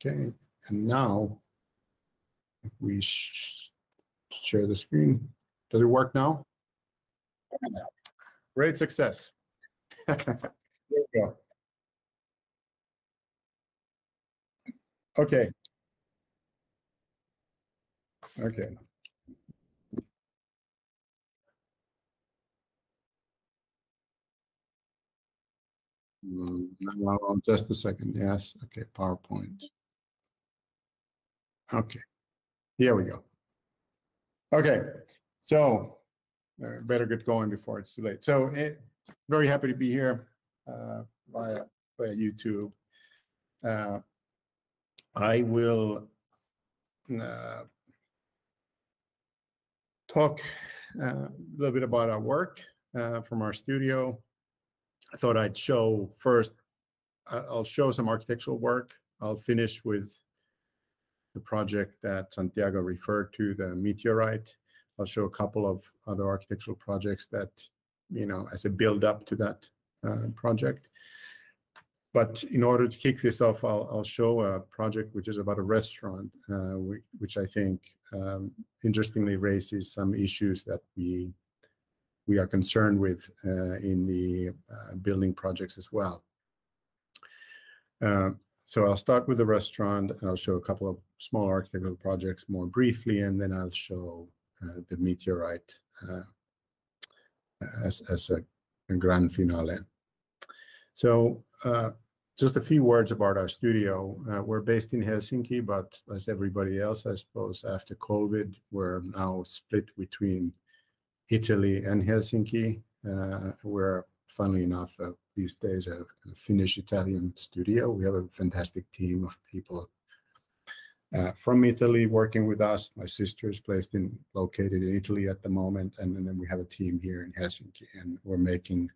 Okay, and now if we sh share the screen, does it work now? Great success. there we go. Okay. Okay. Mm, no, just a second. Yes. Okay. PowerPoint. Okay. Here we go. Okay. So uh, better get going before it's too late. So it, very happy to be here uh, via, via YouTube. Uh, I will uh, talk uh, a little bit about our work uh, from our studio I thought I'd show first, I'll show some architectural work. I'll finish with the project that Santiago referred to, the meteorite. I'll show a couple of other architectural projects that, you know, as a build up to that uh, project. But in order to kick this off, I'll, I'll show a project which is about a restaurant, uh, which I think um, interestingly raises some issues that we we are concerned with uh, in the uh, building projects as well. Uh, so I'll start with the restaurant, and I'll show a couple of small architectural projects more briefly, and then I'll show the meteorite as, as a, a grand finale. So uh, just a few words about our studio. Uh, we're based in Helsinki, but as everybody else, I suppose, after COVID, we're now split between Italy and Helsinki, uh, where, funnily enough, uh, these days a Finnish Italian studio. We have a fantastic team of people uh, from Italy working with us. My sister is placed in located in Italy at the moment, and, and, then we have a team here in Helsinki, and we're making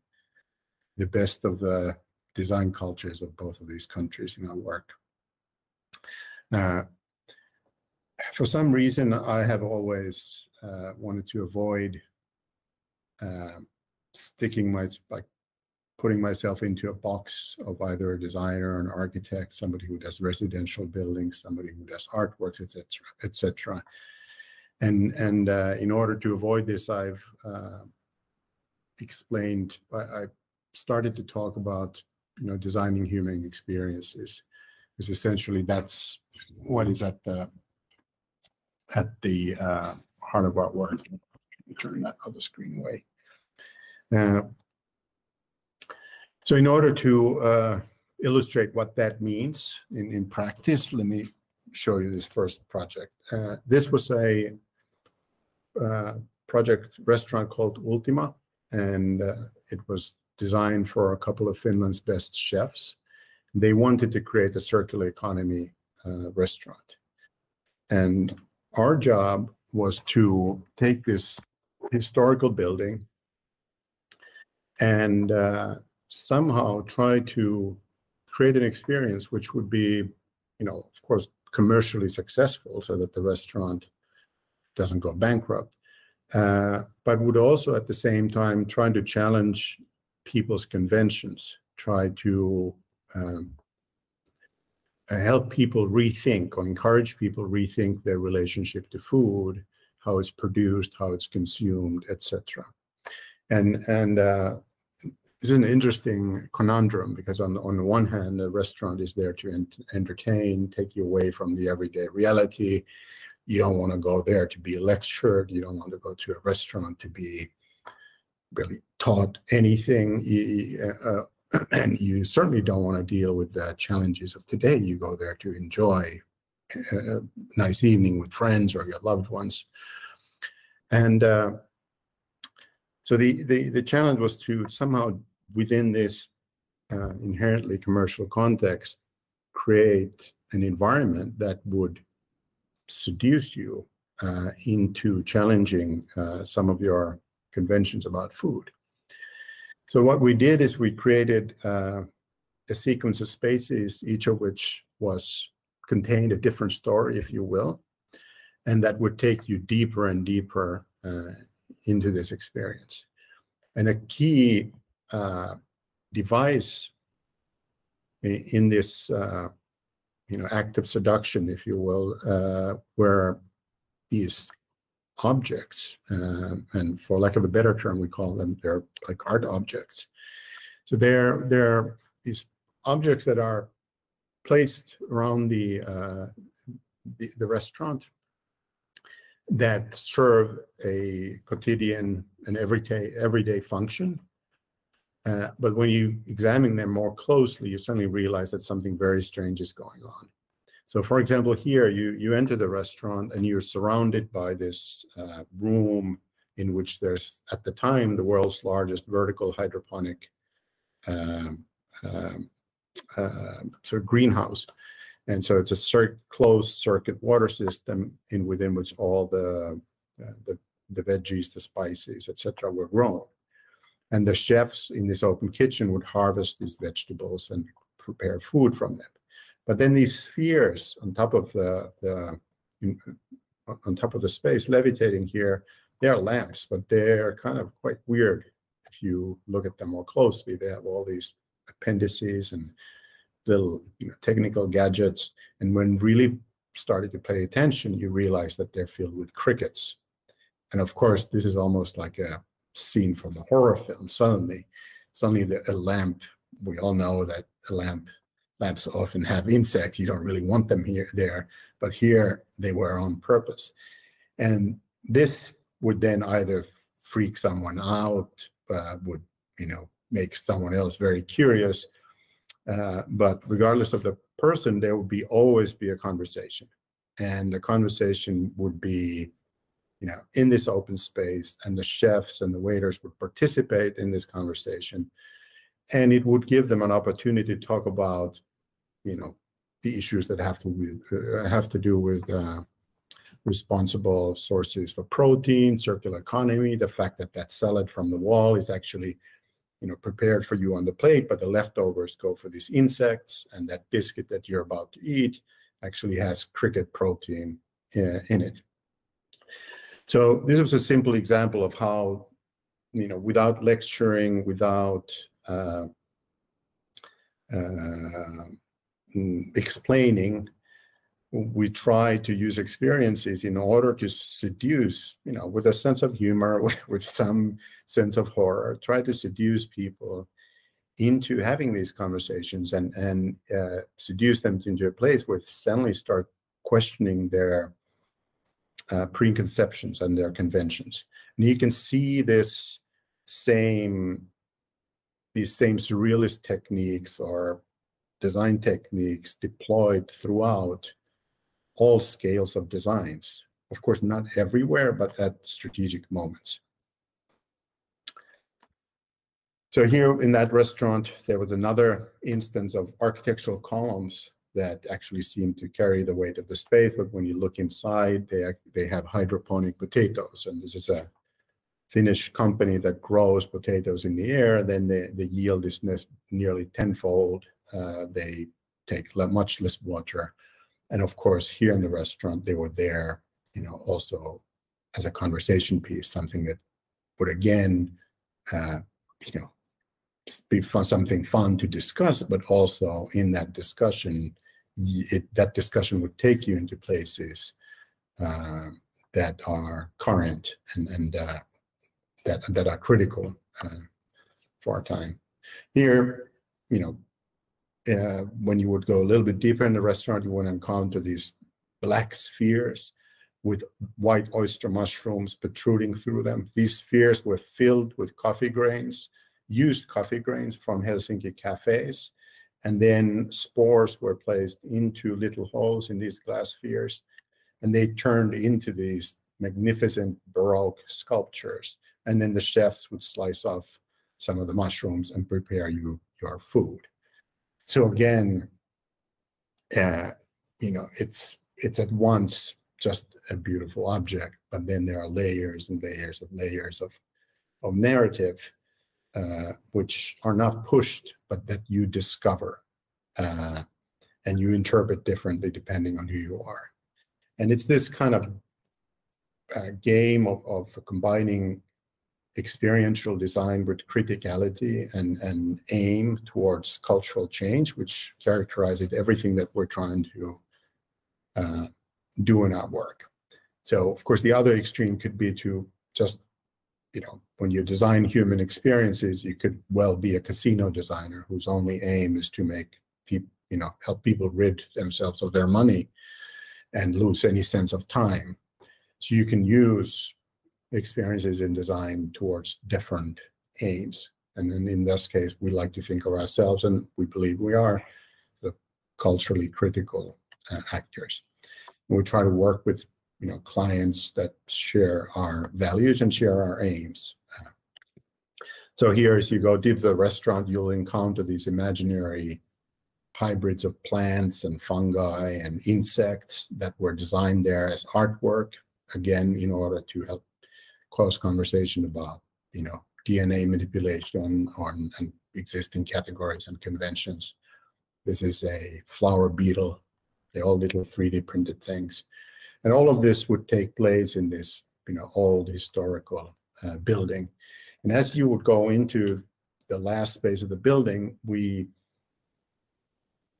the best of the design cultures of both of these countries in our work. Uh, for some reason, I have always uh, wanted to avoid um, sticking my like putting myself into a box of either a designer, or an architect, somebody who does residential buildings, somebody who does artworks, etc., etc. And and uh, in order to avoid this, I've uh, explained. I, I, started to talk about you know designing human experiences, because essentially that's what is at the at the uh, heart of our work. Turn that other screen away. Uh, so in order to uh, illustrate what that means in, in practice, let me show you this first project. Uh, this was a uh, project restaurant called Ultima, and uh, it was designed for a couple of Finland's best chefs. They wanted to create a circular economy uh, restaurant. And our job was to take this historical building and uh, somehow try to create an experience which would be, you know, of course, commercially successful so that the restaurant doesn't go bankrupt, uh, but would also at the same time trying to challenge people's conventions, try to um, help people rethink or encourage people rethink their relationship to food, how it's produced, how it's consumed, etc. And and uh, is an interesting conundrum because on the, on the one hand, a restaurant is there to ent entertain, take you away from the everyday reality. You don't want to go there to be lectured. You don't want to go to a restaurant to be really taught anything. Uh, and you certainly don't want to deal with the challenges of today. You go there to enjoy a nice evening with friends or your loved ones. And uh, so the, the, the challenge was to somehow within this uh, inherently commercial context, create an environment that would seduce you uh, into challenging uh, some of your conventions about food. So what we did is we created uh, a sequence of spaces, each of which was contained a different story, if you will, and that would take you deeper and deeper uh, into this experience. And a key uh, device in this uh, you know, active seduction, if you will, uh, where these objects, uh, and for lack of a better term, we call them they're like art objects. So they're they're these objects that are placed around the uh, the, the restaurant that serve a quotidian and everyday everyday function. Uh, but when you examine them more closely, you suddenly realize that something very strange is going on. So, for example, here you you enter the restaurant and you're surrounded by this uh, room in which there's at the time the world's largest vertical hydroponic um, um, uh, sort of greenhouse. And so it's a cir closed circuit water system in within which all the, uh, the, the veggies, the spices, etc., were grown. And the chefs in this open kitchen would harvest these vegetables and prepare food from them. But then these spheres on top of the, the in, on top of the space levitating here, they are lamps, but they're kind of quite weird if you look at them more closely. They have all these appendices and little you know, technical gadgets. And when really started to pay attention, you realize that they're filled with crickets. And of course, this is almost like a scene from a horror film. Suddenly, suddenly the, a lamp, we all know that a lamp lamps often have insects. You don't really want them here there, but here they were on purpose. And this would then either freak someone out, uh, would you know make someone else very curious, uh, but regardless of the person, there would be always be a conversation. And the conversation would be, you know, in this open space, and the chefs and the waiters would participate in this conversation. And it would give them an opportunity to talk about, you know, the issues that have to uh, have to do with uh, responsible sources for protein, circular economy, the fact that that salad from the wall is actually you know, prepared for you on the plate, but the leftovers go for these insects, and that biscuit that you're about to eat actually has cricket protein uh, in it. So this was a simple example of how, you know, without lecturing, without uh, uh, mm, explaining, we try to use experiences in order to seduce, you know, with a sense of humor, with, with some sense of horror, try to seduce people into having these conversations and and uh, seduce them into a place where suddenly start questioning their uh, preconceptions and their conventions. And you can see this same these same surrealist techniques or design techniques deployed throughout all scales of designs. Of course, not everywhere, but at strategic moments. So here in that restaurant, there was another instance of architectural columns that actually seem to carry the weight of the space. But when you look inside, they, they have hydroponic potatoes. And this is a Finnish company that grows potatoes in the air. Then the, the yield is nearly tenfold. Uh, they take much less water and of course, here in the restaurant, they were there, you know, also as a conversation piece, something that would again, uh, you know, be fun, something fun to discuss, but also in that discussion, it, that discussion would take you into places uh, that are current and, and uh, that that are critical uh, for our time. Here, you know, uh, when you would go a little bit deeper in the restaurant, you would encounter these black spheres with white oyster mushrooms protruding through them. These spheres were filled with coffee grains, used coffee grains from Helsinki cafes. And then spores were placed into little holes in these glass spheres. And they turned into these magnificent Baroque sculptures. And then the chefs would slice off some of the mushrooms and prepare you your food. So again, uh, you know, it's it's at once just a beautiful object, but then there are layers and layers and layers of of narrative uh, which are not pushed, but that you discover uh, and you interpret differently depending on who you are. And it's this kind of uh, game of, of combining experiential design with criticality and, and aim towards cultural change, which characterizes everything that we're trying to uh, do in our work. So, of course, the other extreme could be to just, you know, when you design human experiences, you could well be a casino designer whose only aim is to make people, you know, help people rid themselves of their money and lose any sense of time. So you can use experiences in design towards different aims. And then in this case, we like to think of ourselves, and we believe we are culturally critical uh, actors. And we try to work with you know clients that share our values and share our aims. So here, as you go deep to the restaurant, you'll encounter these imaginary hybrids of plants and fungi and insects that were designed there as artwork, again, in order to help close conversation about, you know, DNA manipulation on, on existing categories and conventions. This is a flower beetle. They're all little 3D printed things. And all of this would take place in this, you know, old historical uh, building. And as you would go into the last space of the building, we,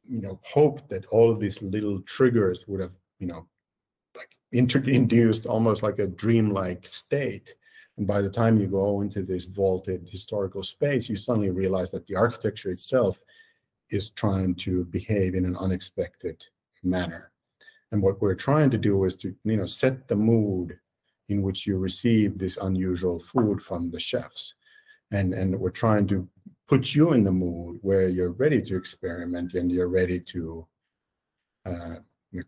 you know, hoped that all of these little triggers would have, you know, introduced almost like a dreamlike state. And by the time you go into this vaulted historical space, you suddenly realize that the architecture itself is trying to behave in an unexpected manner. And what we're trying to do is to, you know, set the mood in which you receive this unusual food from the chefs. And, and we're trying to put you in the mood where you're ready to experiment and you're ready to uh,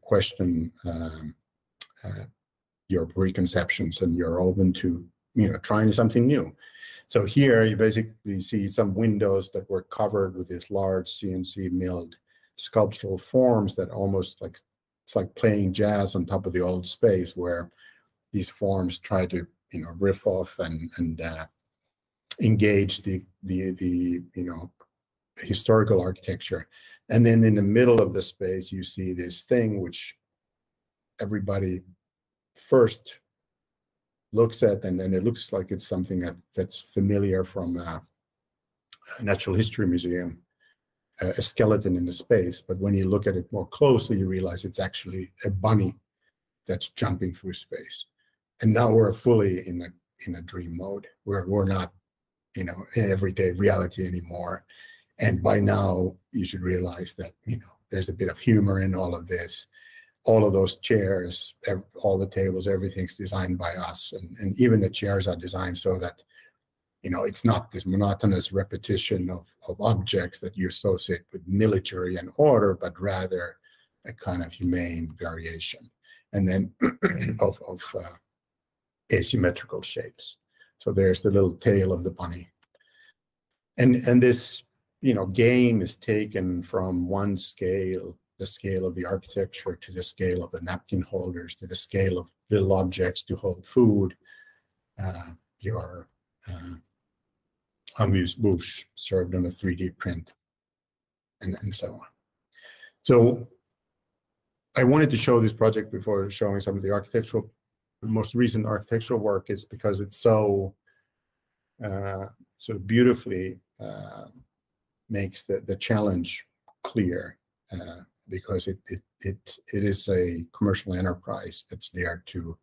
question um, uh, your preconceptions and you're open to you know trying something new. So here you basically see some windows that were covered with these large CNC milled sculptural forms that almost like it's like playing jazz on top of the old space where these forms try to you know riff off and and uh, engage the the the you know historical architecture. And then in the middle of the space you see this thing which everybody first looks at, and, and it looks like it's something that, that's familiar from a natural history museum, a skeleton in the space. But when you look at it more closely, you realize it's actually a bunny that's jumping through space. And now we're fully in a in a dream mode. We're we're not, you know, in everyday reality anymore. And by now, you should realize that you know there's a bit of humor in all of this all of those chairs, all the tables, everything's designed by us. And, and even the chairs are designed so that, you know, it's not this monotonous repetition of, of objects that you associate with military and order, but rather a kind of humane variation. And then of, of uh, asymmetrical shapes. So there's the little tail of the bunny. And, and this, you know, game is taken from one scale the scale of the architecture to the scale of the napkin holders to the scale of little objects to hold food, uh, your uh, amuse-bouche served on a 3D print, and, and so on. So I wanted to show this project before showing some of the architectural, most recent architectural work is because it's so uh, sort of beautifully uh, makes the, the challenge clear. Uh, because it, it, it, it is a commercial enterprise that's there to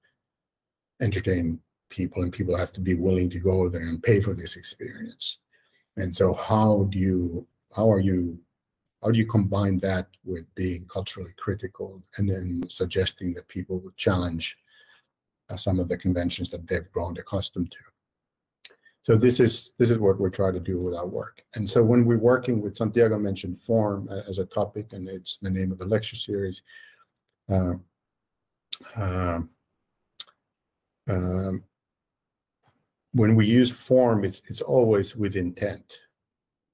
entertain people and people have to be willing to go there and pay for this experience. And so how do you, how are you, how do you combine that with being culturally critical and then suggesting that people will challenge uh, some of the conventions that they've grown accustomed to? So this is this is what we try to do with our work. And so when we're working with Santiago mentioned form as a topic, and it's the name of the lecture series. Uh, uh, when we use form, it's it's always with intent,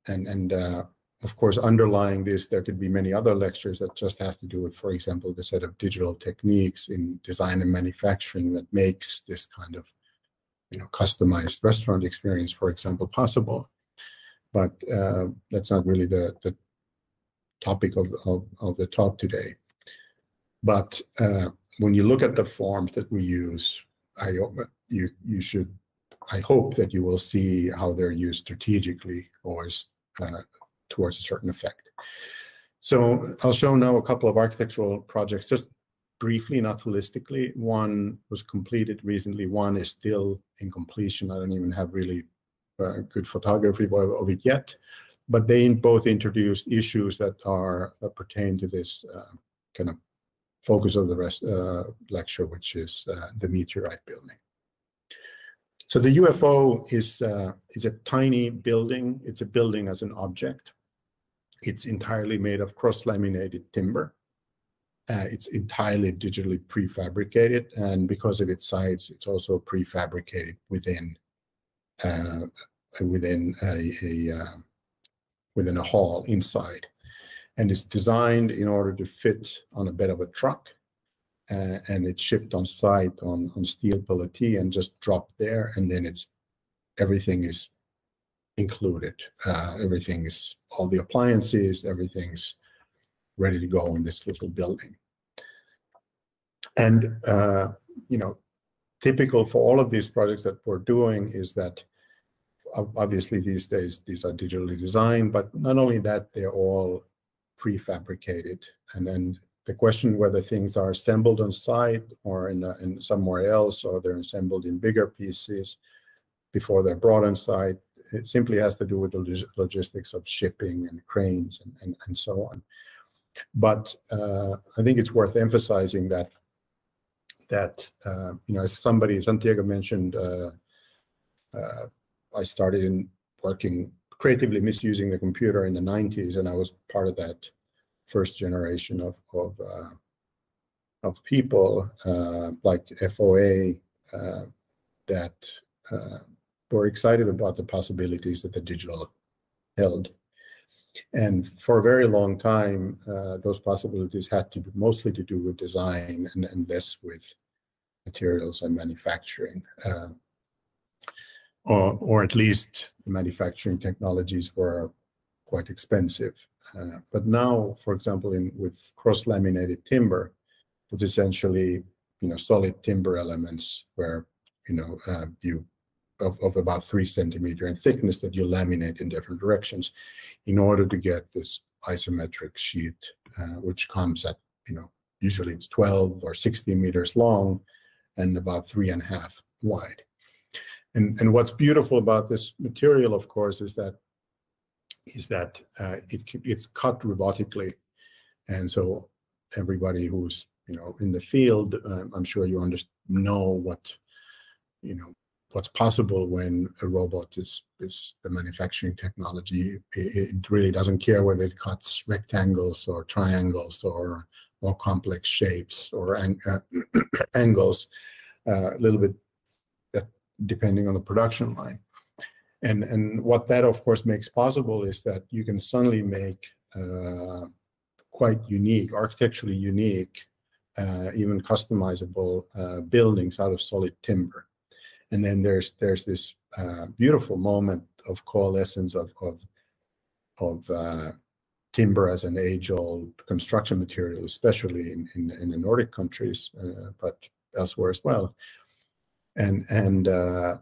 and and uh, of course underlying this, there could be many other lectures that just has to do with, for example, the set of digital techniques in design and manufacturing that makes this kind of you know customized restaurant experience, for example, possible. But uh, that's not really the, the topic of, of, of the talk today. But uh, when you look at the forms that we use, I you you should I hope that you will see how they're used strategically always uh, towards a certain effect. So I'll show now a couple of architectural projects, just briefly, not holistically. One was completed recently. One is still in completion. I don't even have really uh, good photography of, it yet, but they both introduced issues that are pertain to this uh, kind of focus of the rest uh, lecture, which is uh, the meteorite building. So the UFO is uh, is a tiny building. It's a building as an object. It's entirely made of cross-laminated timber. Uh, it's entirely digitally prefabricated, and because of its size, it's also prefabricated within uh, within a, a uh, within a hall inside, and it's designed in order to fit on a bed of a truck, uh, and it's shipped on site on on steel palletry and just dropped there, and then it's everything is included. Uh, everything is all the appliances, everything's ready to go in this little building. And, uh, you know, typical for all of these projects that we're doing is that obviously these days these are digitally designed, but not only that, they're all prefabricated. And then the question whether things are assembled on site or in, in somewhere else, or they're assembled in bigger pieces before they're brought on site, it simply has to do with the logistics of shipping and cranes and, and, and so on. But uh, I think it's worth emphasizing that that uh, you know, as somebody Santiago mentioned, uh, uh I started in working creatively misusing the computer in the 90s, and I was part of that first generation of of, uh, of people uh, like FOA that were excited about the possibilities that the digital held. And for a very long time, uh, those possibilities had to do mostly to do with design and, and less with materials and manufacturing. Uh, or, or at least the manufacturing technologies were quite expensive. Uh, but now, for example, in with cross-laminated timber, it's essentially you know solid timber elements where you know uh, you of, of about three centimeter in thickness that you laminate in different directions in order to get this isometric sheet, uh, which comes at, you know, usually it's 12 or 16 meters long and about three and a half wide. And, and what's beautiful about this material, of course, is that is that uh, it, it's cut robotically. And so everybody who's you know in the field, uh, I'm sure you under, know what you know what's possible when a robot is is the manufacturing technology. It, it, really doesn't care whether it cuts rectangles or triangles or more complex shapes or ang uh, angles, uh, a little bit depending on the production line. And and what that of course makes possible is that you can suddenly make uh, quite unique, architecturally unique, uh, even customizable uh, buildings out of solid timber. And then there's there's this uh, beautiful moment of coalescence of of, of uh, timber as an age-old construction material, especially in, in, in the Nordic countries, uh, but elsewhere as well, and and uh,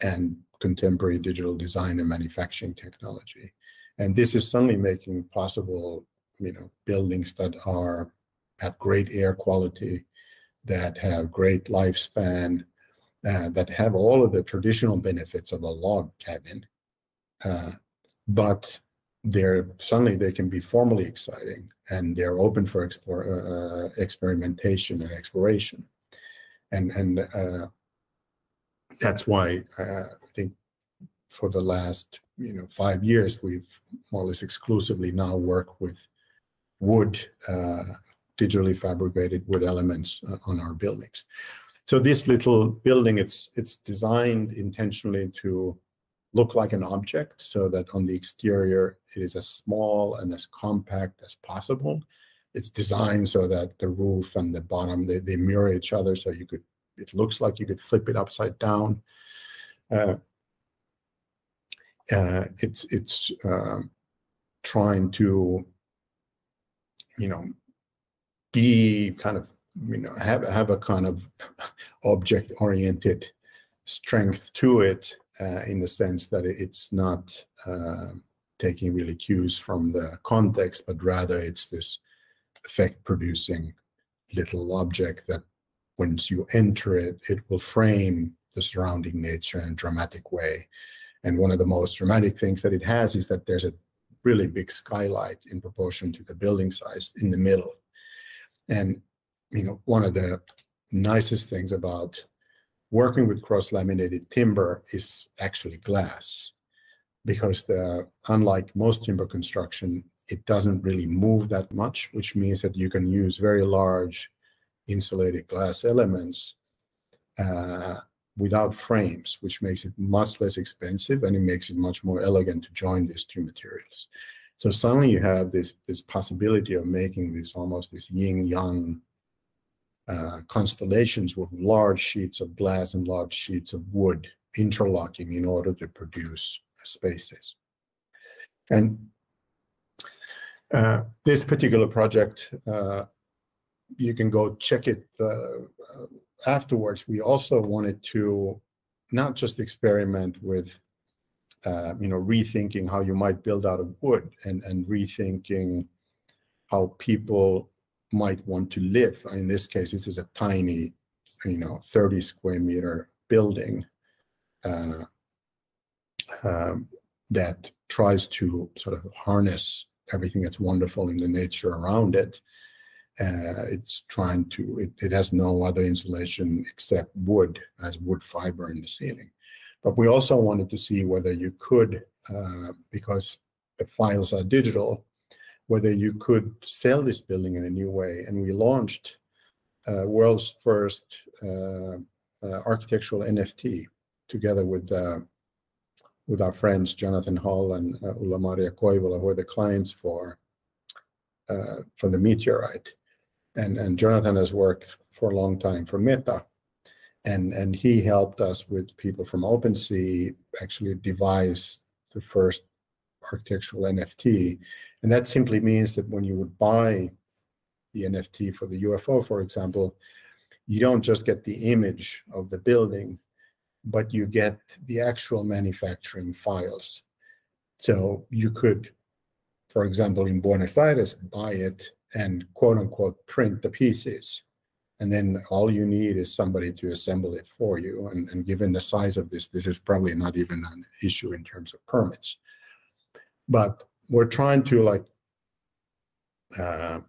and contemporary digital design and manufacturing technology, and this is suddenly making possible, you know, buildings that are have great air quality, that have great lifespan, uh, that have all of the traditional benefits of a log cabin, uh, but they're suddenly they can be formally exciting and they're open for explore, uh, experimentation and exploration, and and uh, that's why uh, for the last you know five years we've more or less exclusively now worked with wood digitally fabricated wood elements on our buildings. So this little building, it's it's designed intentionally to look like an object so that on the exterior it is as small and as compact as possible. It's designed so that the roof and the bottom, they, they mirror each other so you could, it looks like you could flip it upside down. Uh, uh, it's it's uh, trying to, you know, be kind of you know have have a kind of object oriented strength to it uh, in the sense that it's not uh, taking really cues from the context, but rather it's this effect producing little object that once you enter it, it will frame the surrounding nature in a dramatic way. And one of the most dramatic things that it has is that there's a really big skylight in proportion to the building size in the middle. And you know, one of the nicest things about working with cross-laminated timber is actually glass because the unlike most timber construction, it doesn't really move that much, which means that you can use very large insulated glass elements uh, without frames, which makes it much less expensive and it makes it much more elegant to join these two materials. So suddenly you have this, this possibility of making this almost this yin-yang uh, constellations with large sheets of glass and large sheets of wood interlocking in order to produce spaces. And uh, this particular project, uh, you can go check it uh, afterwards. We also wanted to not just experiment with, uh, you know, rethinking how you might build out of wood and, and rethinking how people might want to live. In this case, this is a tiny, you know, 30 square meter building uh, um, that tries to sort of harness everything that's wonderful in the nature around it. Uh, it's trying to, it, it has no other insulation except wood, as wood fiber in the ceiling. But we also wanted to see whether you could, uh, because the files are digital, whether you could sell this building in a new way. And we launched uh, world's first uh, uh, architectural NFT together with uh, with our friends Jonathan Hall and uh, Ulla Maria Koivula, who are the clients for uh, for the meteorite. And and Jonathan has worked for a long time for Meta, and and he helped us with people from OpenSea actually devise the first architectural NFT. And that simply means that when you would buy the NFT for the UFO, for example, you don't just get the image of the building, but you get the actual manufacturing files. So you could, for example, in Buenos Aires, buy it and quote unquote print the pieces. And then all you need is somebody to assemble it for you. And, and given the size of this, this is probably not even an issue in terms of permits. But we're trying to like, uh,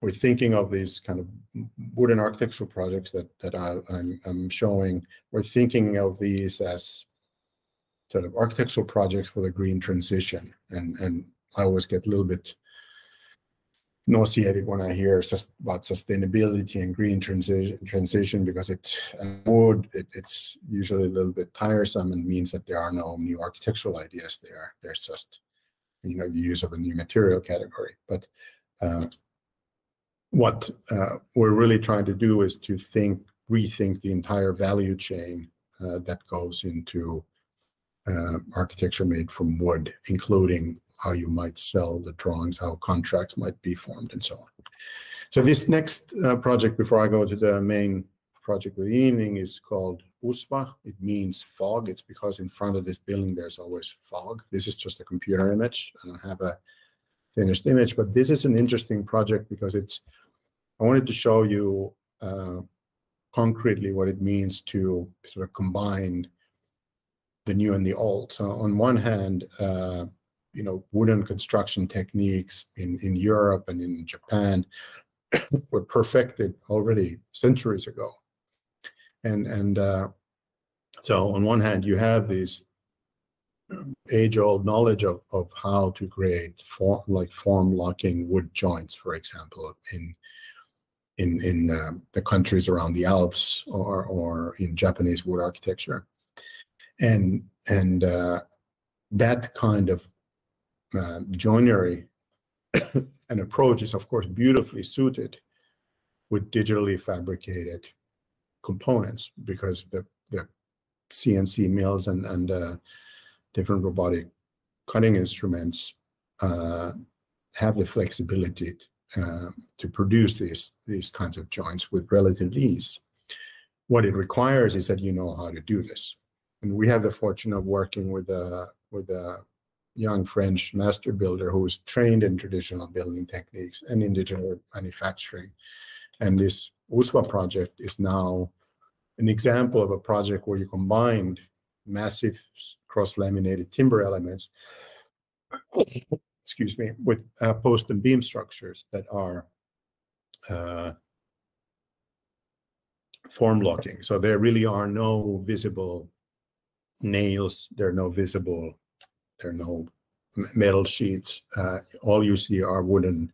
we're thinking of these kind of wooden architectural projects that that I, I'm, I'm showing. We're thinking of these as sort of architectural projects for the green transition, and and I always get a little bit nauseated when I hear about sustainability and green transition transition because it would it, it's usually a little bit tiresome and means that there are no new architectural ideas there. There's just you know the use of a new material category, but uh, what uh, we're really trying to do is to think, rethink the entire value chain uh, that goes into uh, architecture made from wood, including how you might sell the drawings, how contracts might be formed, and so on. So this next uh, project, before I go to the main project of the evening, is called USVA. It means fog. It's because in front of this building there's always fog. This is just a computer image. I don't have a finished image, but this is an interesting project because it's I wanted to show you uh, concretely what it means to sort of combine the new and the old. So on one hand, uh, you know, wooden construction techniques in, in Europe and in Japan were perfected already centuries ago. And, and uh, so on one hand, you have these age-old knowledge of, of how to create form, like form locking wood joints, for example, in in in uh, the countries around the Alps or or in Japanese wood architecture, and and uh, that kind of uh, joinery and approach is of course beautifully suited with digitally fabricated components because the the CNC mills and and uh, different robotic cutting instruments uh, have the flexibility uh, to produce these these kinds of joints with relative ease. what it requires is that you know how to do this. And we have the fortune of working with a with a young French master builder who was trained in traditional building techniques and in digital manufacturing. And this USVA project is now an example of a project where you combined massive cross-laminated timber elements, excuse me, with uh, post and beam structures that are uh, form locking. So there really are no visible nails. There are no visible, there are no metal sheets. Uh, all you see are wooden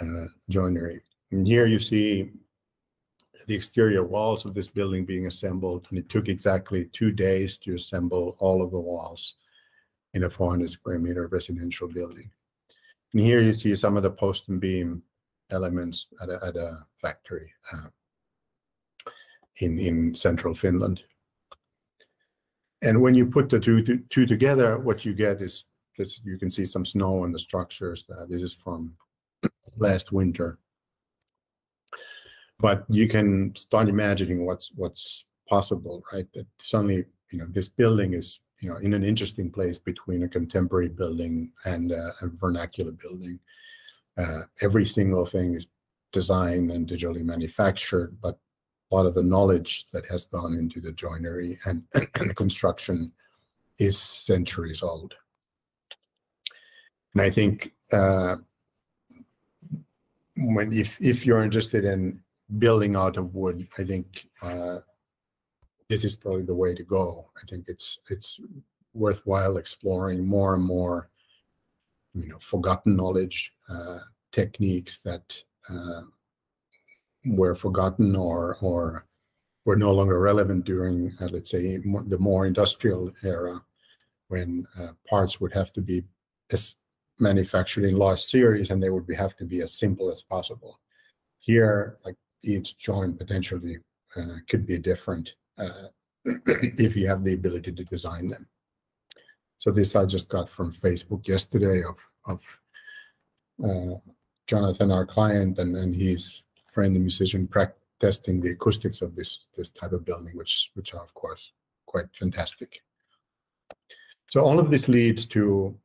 uh, joinery. And here you see the exterior walls of this building being assembled, and it took exactly two days to assemble all of the walls in a 400 square meter residential building. And here you see some of the post and beam elements at a, at a factory uh, in, in central Finland. And when you put the two, two together, what you get is this, you can see some snow on the structures. Uh, this is from last winter. But you can start imagining what's what's possible, right? That suddenly, you know, this building is, you know, in an interesting place between a contemporary building and uh, a vernacular building. Uh, every single thing is designed and digitally manufactured, but a lot of the knowledge that has gone into the joinery and, and construction is centuries old. And I think uh, when if if you're interested in building out of wood, I think uh, this is probably the way to go. I think it's it's worthwhile exploring more and more, you know, forgotten knowledge, uh, techniques that uh, were forgotten or or were no longer relevant during, uh, let's say, the more industrial era, when uh, parts would have to be manufactured in large series and they would be, have to be as simple as possible. Here, like each joint potentially uh, could be different uh, if you have the ability to design them. So this I just got from Facebook yesterday of of uh, Jonathan, our client, and and his friend, the musician, testing the acoustics of this this type of building, which which are of course quite fantastic. So all of this leads to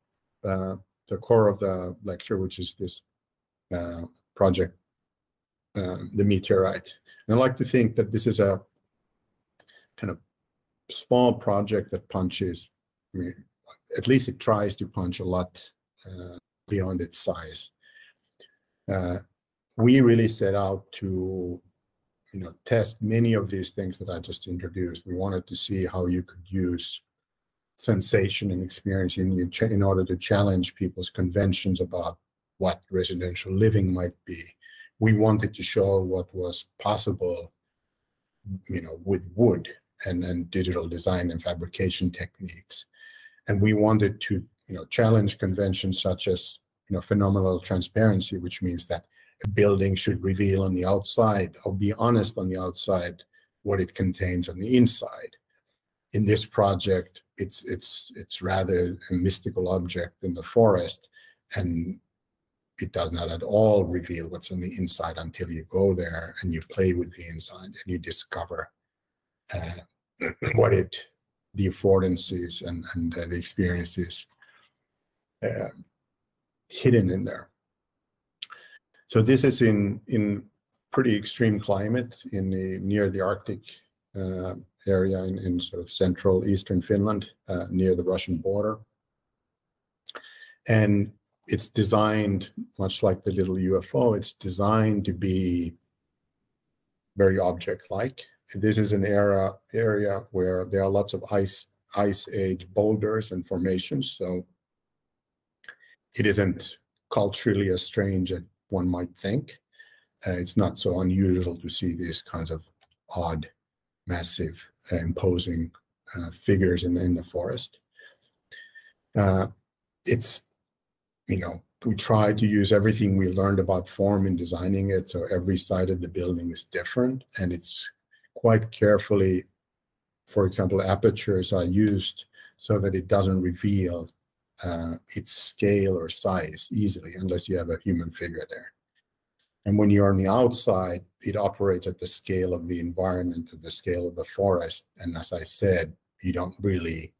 uh, the core of the lecture, which is this uh, project um, the meteorite. And I like to think that this is a kind of small project that punches, I mean, at least it tries to punch a lot uh, beyond its size. Uh, we really set out to you know test many of these things that I just introduced. We wanted to see how you could use sensation and experience in, in order to challenge people's conventions about what residential living might be we wanted to show what was possible, you know, with wood and, and digital design and fabrication techniques. And we wanted to, you know, challenge conventions such as, you know, phenomenal transparency, which means that a building should reveal on the outside or be honest on the outside what it contains on the inside. In this project, it's it's it's rather a mystical object in the forest, and it does not at all reveal what's on the inside until you go there and you play with the inside and you discover uh, what it the affordances and, and uh, the experiences uh, hidden in there. So this is in in pretty extreme climate in the near the Arctic uh, area in, in sort of central eastern Finland uh, near the Russian border. And it's designed much like the little UFO. It's designed to be very object-like. This is an era area where there are lots of ice ice age boulders and formations. So it isn't culturally as strange one might think. Uh, it's not so unusual to see these kinds of odd, massive, uh, imposing uh, figures in, in the forest. Uh, it's you know, we try to use everything we learned about form in designing it. So every side of the building is different and it's quite carefully, for example, apertures are used so that it doesn't reveal uh, its scale or size easily unless you have a human figure there. And when you're on the outside, it operates at the scale of the environment, at the scale of the forest. And as I said, you don't really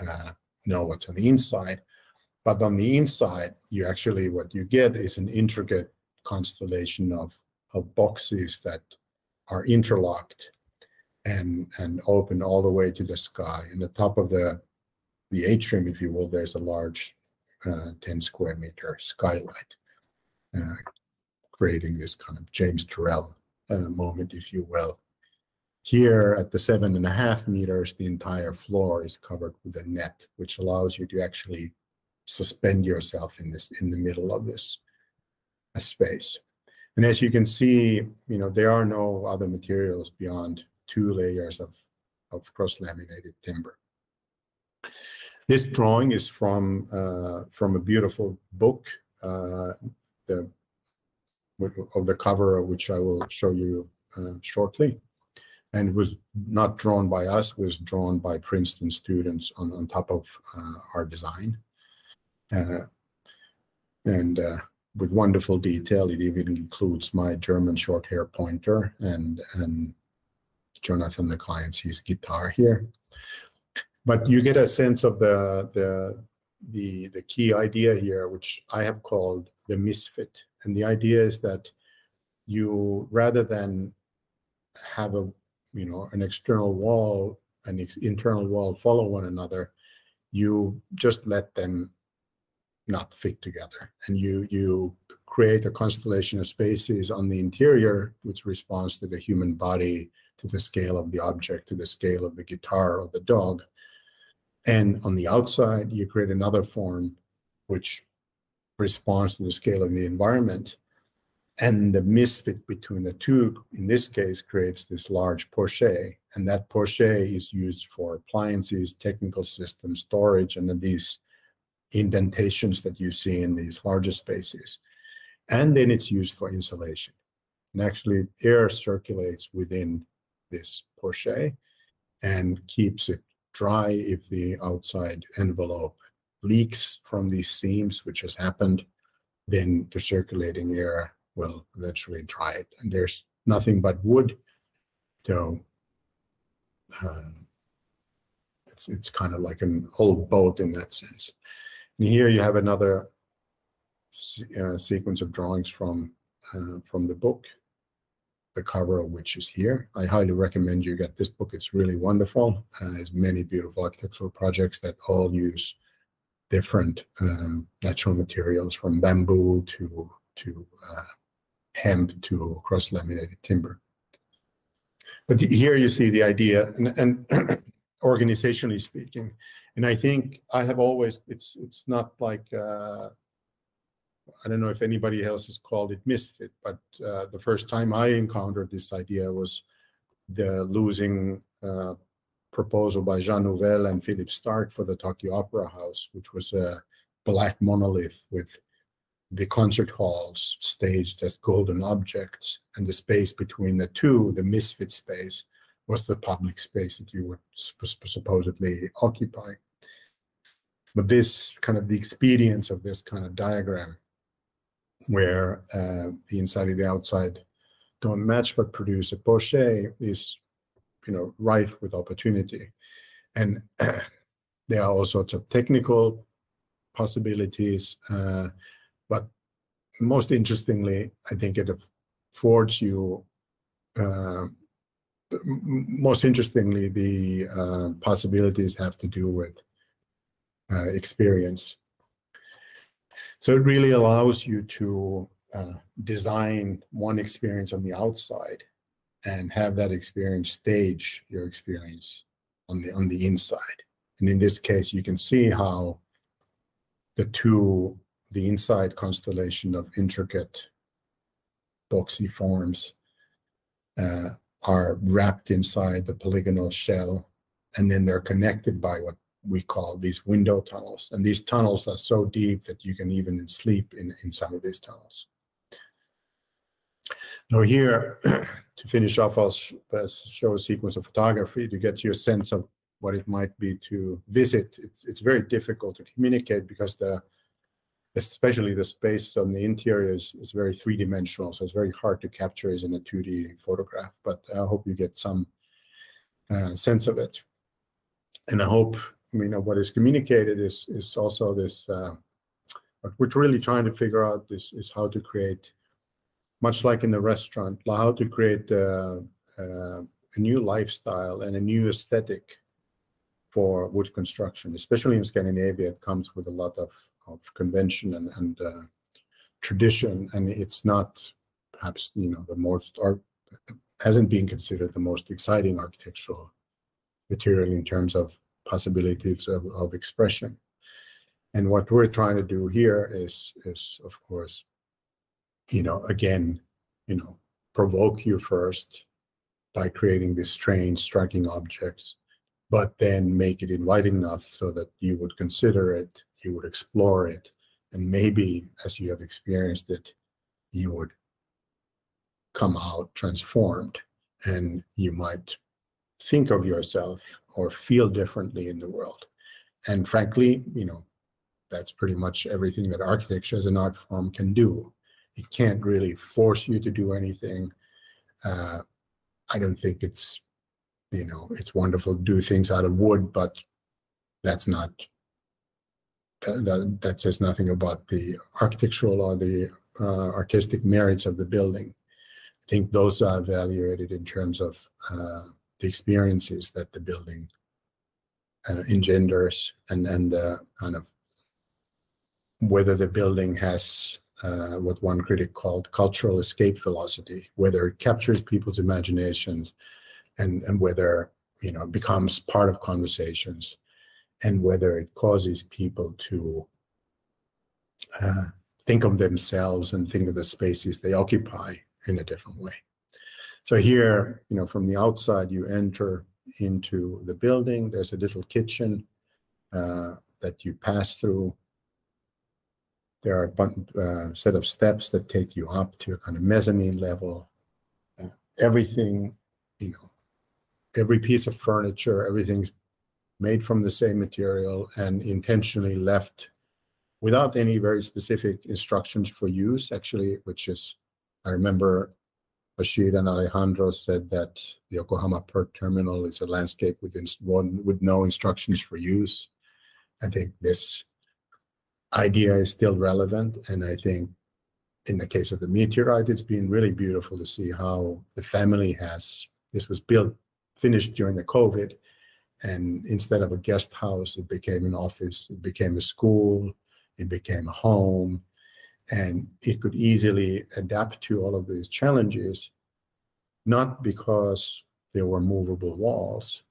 uh, know what's on the inside. But on the inside, you actually, what you get is an intricate constellation of, of boxes that are interlocked and, and open all the way to the sky. In the top of the, the atrium, if you will, there's a large uh, 10 square meter skylight, uh, creating this kind of James Turrell uh, moment, if you will. Here at the seven and a half meters, the entire floor is covered with a net, which allows you to actually suspend yourself in this in the middle of this uh, space. And as you can see, you know, there are no other materials beyond two layers of, of cross-laminated timber. This drawing is from uh, from a beautiful book, uh, the of the cover which I will show you uh, shortly. And it was not drawn by us, it was drawn by Princeton students on, on top of uh, our design. Uh, and uh, with wonderful detail, it even includes my German short hair pointer and, and Jonathan, the client's his guitar here. But you get a sense of the, the, the, the key idea here, which I have called the misfit. And the idea is that you, rather than have a, you know, an external wall, an internal wall follow one another, you just let them not fit together. And you, you create a constellation of spaces on the interior, which responds to the human body, to the scale of the object, to the scale of the guitar or the dog. And on the outside, you create another form which responds to the scale of the environment. And the misfit between the two, in this case, creates this large poché. And that poché is used for appliances, technical systems, storage, and these indentations that you see in these larger spaces. And then it's used for insulation. And actually, air circulates within this poché and keeps it dry if the outside envelope leaks from these seams, which has happened, then the circulating air will eventually dry it. And there's nothing but wood, so uh, it's it's kind of like an old boat in that sense. And here you have another uh, sequence of drawings from uh, from the book the cover of which is here. I highly recommend you get this book. It's really wonderful. Uh, has many beautiful architectural projects that all use different um, natural materials from bamboo to to uh, hemp to cross-laminated timber. But the, here you see the idea, and, and organizationally speaking, and I think I have always it's it's not like uh, I don't know if anybody else has called it misfit, but uh, the first time I encountered this idea was the losing uh, proposal by Jean Nouvel and Philippe Starck for the Tokyo Opera House, which was a black monolith with the concert halls staged as golden objects, and the space between the two, the misfit space, was the public space that you would supposedly occupy. But this kind of the expedience of this kind of diagram where uh, the inside and the outside don't match but produce a poché is you know rife with opportunity. And there are all sorts of technical possibilities uh, but most interestingly i think it affords you uh, most interestingly the uh, possibilities have to do with uh, experience so it really allows you to uh, design one experience on the outside and have that experience stage your experience on the on the inside. And in this case, you can see how the two, the inside constellation of intricate boxy forms uh, are wrapped inside the polygonal shell, and then they're connected by what we call these window tunnels. And these tunnels are so deep that you can even sleep in, in some of these tunnels. Now here, to finish off, I'll show a sequence of photography to get you a sense of what it might be to visit. It's, it's very difficult to communicate because the especially the space on the interior is, is very three-dimensional, so it's very hard to capture as in a 2D photograph, but I hope you get some uh, sense of it. And I hope, you know, what is communicated is, is also this, uh, what we're really trying to figure out is, is how to create, much like in the restaurant, how to create uh, uh a new lifestyle and a new aesthetic for wood construction, especially in Scandinavia. It comes with a lot of of convention and, and uh, tradition, and it's not perhaps you know the most art hasn't been considered the most exciting architectural material in terms of possibilities of, of expression. And what we're trying to do here is is of course, you know, again, you know, provoke you first by creating these strange, striking objects, but then make it inviting enough so that you would consider it you would explore it, and maybe as you have experienced it, you would come out transformed and you might think of yourself or feel differently in the world. And frankly, you know, that's pretty much everything that architecture as an art form can do. It can't really force you to do anything. Uh, I don't think it's, you know, it's wonderful to do things out of wood, but that's not that, that says nothing about the architectural or the uh, artistic merits of the building. I think those are evaluated in terms of uh, the experiences that the building uh, engenders and and the kind of whether the building has uh, what one critic called cultural escape velocity, whether it captures people's imaginations and and whether you know becomes part of conversations and whether it causes people to uh, think of themselves and think of the spaces they occupy in a different way. So here, you know, from the outside, you enter into the building. There's a little kitchen uh, that you pass through. There are a uh, set of steps that take you up to a kind of mezzanine level. Uh, everything, you know, every piece of furniture, everything's made from the same material and intentionally left without any very specific instructions for use, actually, which is, I remember Farshid and Alejandro said that the Yokohama Port Terminal is a landscape with, one, with no instructions for use. I think this idea is still relevant. And I think in the case of the meteorite, it's been really beautiful to see how the family has, this was built, finished during the COVID, and instead of a guest house, it became an office, it became a school, it became a home, and it could easily adapt to all of these challenges, not because there were movable walls,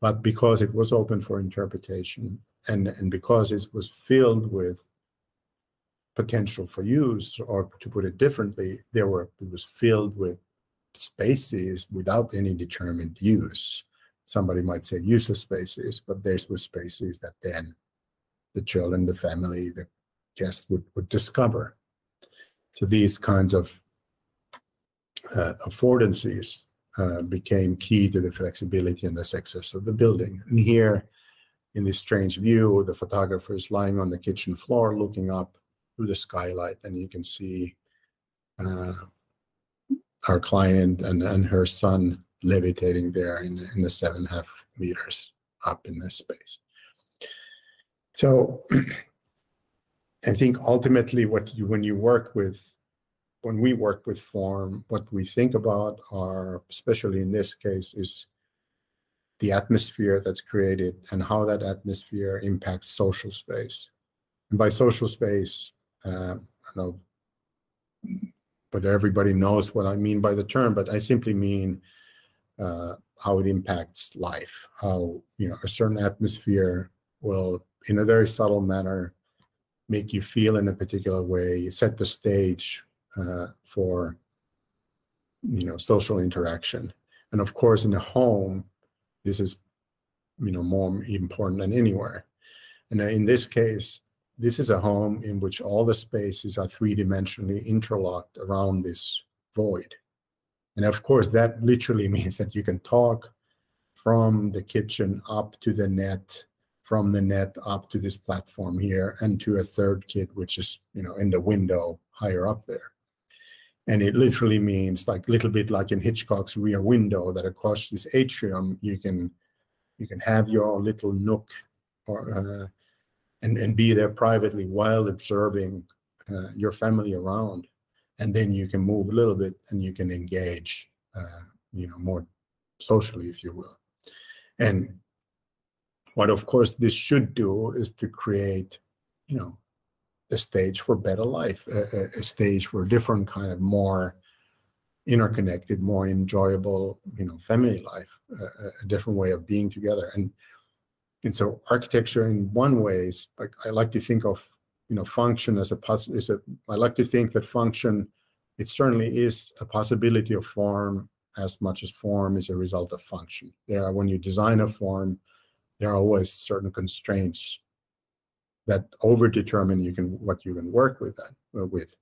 but because it was open for interpretation and, and because it was filled with potential for use, or to put it differently, there were it was filled with spaces without any determined use. Somebody might say useless spaces, but there's were spaces that then the children, the family, the guests would, would discover. So these kinds of uh, affordances uh, became key to the flexibility and the success of the building. And here, in this strange view, the photographer is lying on the kitchen floor looking up through the skylight, and you can see uh, our client and, and her son levitating there in in the seven and a half meters up in this space. So I think ultimately what you, when you work with, when we work with form, what we think about are, especially in this case, is the atmosphere that's created and how that atmosphere impacts social space. And by social space, uh, I know whether everybody knows what I mean by the term, but I simply mean uh, how it impacts life, how you know a certain atmosphere will, in a very subtle manner, make you feel in a particular way, set the stage uh, for you know social interaction, and of course, in the home, this is you know more important than anywhere. And in this case, this is a home in which all the spaces are three-dimensionally interlocked around this void. And of course, that literally means that you can talk from the kitchen up to the net from the net up to this platform here and to a third kit, which is, you know, in the window higher up there. And it literally means like a little bit like in Hitchcock's rear window that across this atrium, you can you can have your little nook or uh, and, and be there privately while observing uh, your family around. And then you can move a little bit and you can engage, uh, you know, more socially, if you will. And what, of course, this should do is to create, you know, a stage for better life, a, a stage for a different kind of more interconnected, more enjoyable, you know, family life, a, a different way of being together. And and so architecture in one way is like I like to think of you know function as a is a I like to think that function it certainly is a possibility of form as much as form is a result of function. There, when you design a form, there are always certain constraints that over-determine you can what you can work with that uh, with.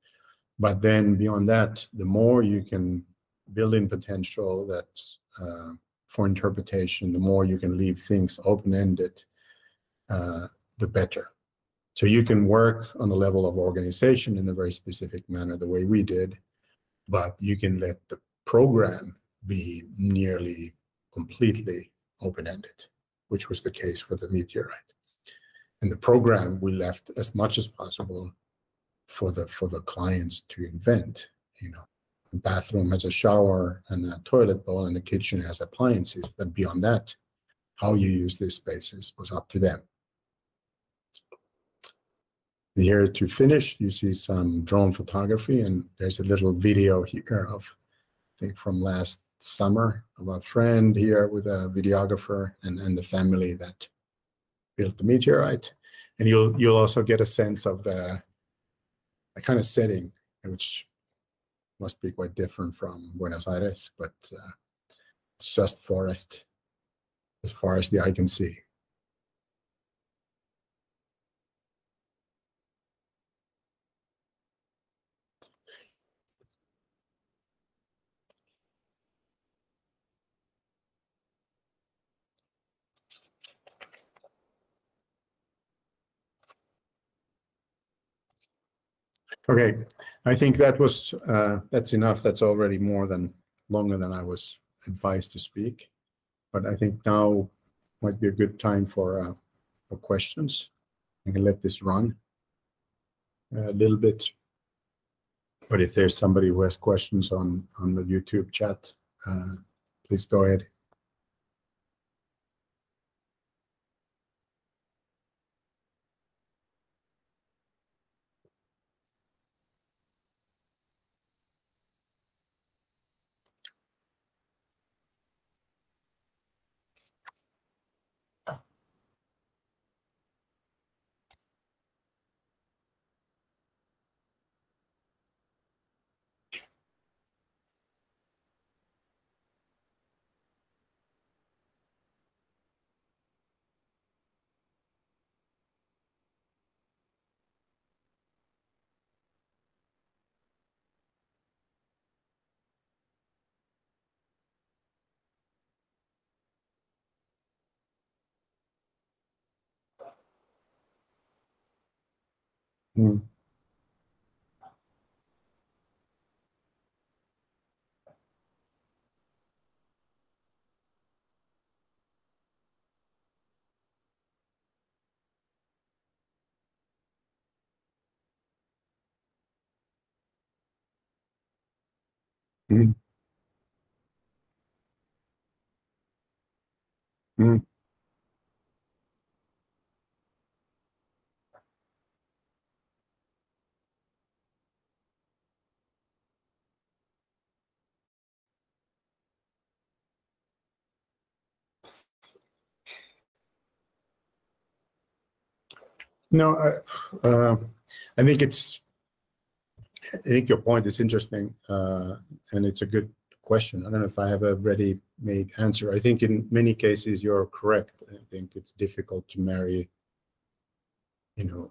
But then beyond that, the more you can build in potential that uh, for interpretation, the more you can leave things open-ended, uh, the better. So you can work on the level of organization in a very specific manner, the way we did, but you can let the program be nearly completely open-ended, which was the case for the meteorite. In the program we left as much as possible for the for the clients to invent. You know, the bathroom has a shower and a toilet bowl, and the kitchen has appliances. But beyond that, how you use these spaces was up to them. Here to finish, you see some drone photography, and there's a little video here of, I think, from last summer of a friend here with a videographer and, and the family that built the meteorite. And you'll you'll also get a sense of the, the kind of setting, which must be quite different from Buenos Aires, but uh, it's just forest as far as the eye can see. Okay, I think that was uh, that's enough. That's already more than longer than I was advised to speak. But I think now might be a good time for uh, for questions. I can let this run a little bit. But if there's somebody who has questions on on the YouTube chat, uh, please go ahead. Mm. Mm. Mm. No, I, uh, I think it's. I think your point is interesting, uh, and it's a good question. I don't know if I have a ready-made answer. I think in many cases you're correct. I think it's difficult to marry, you know,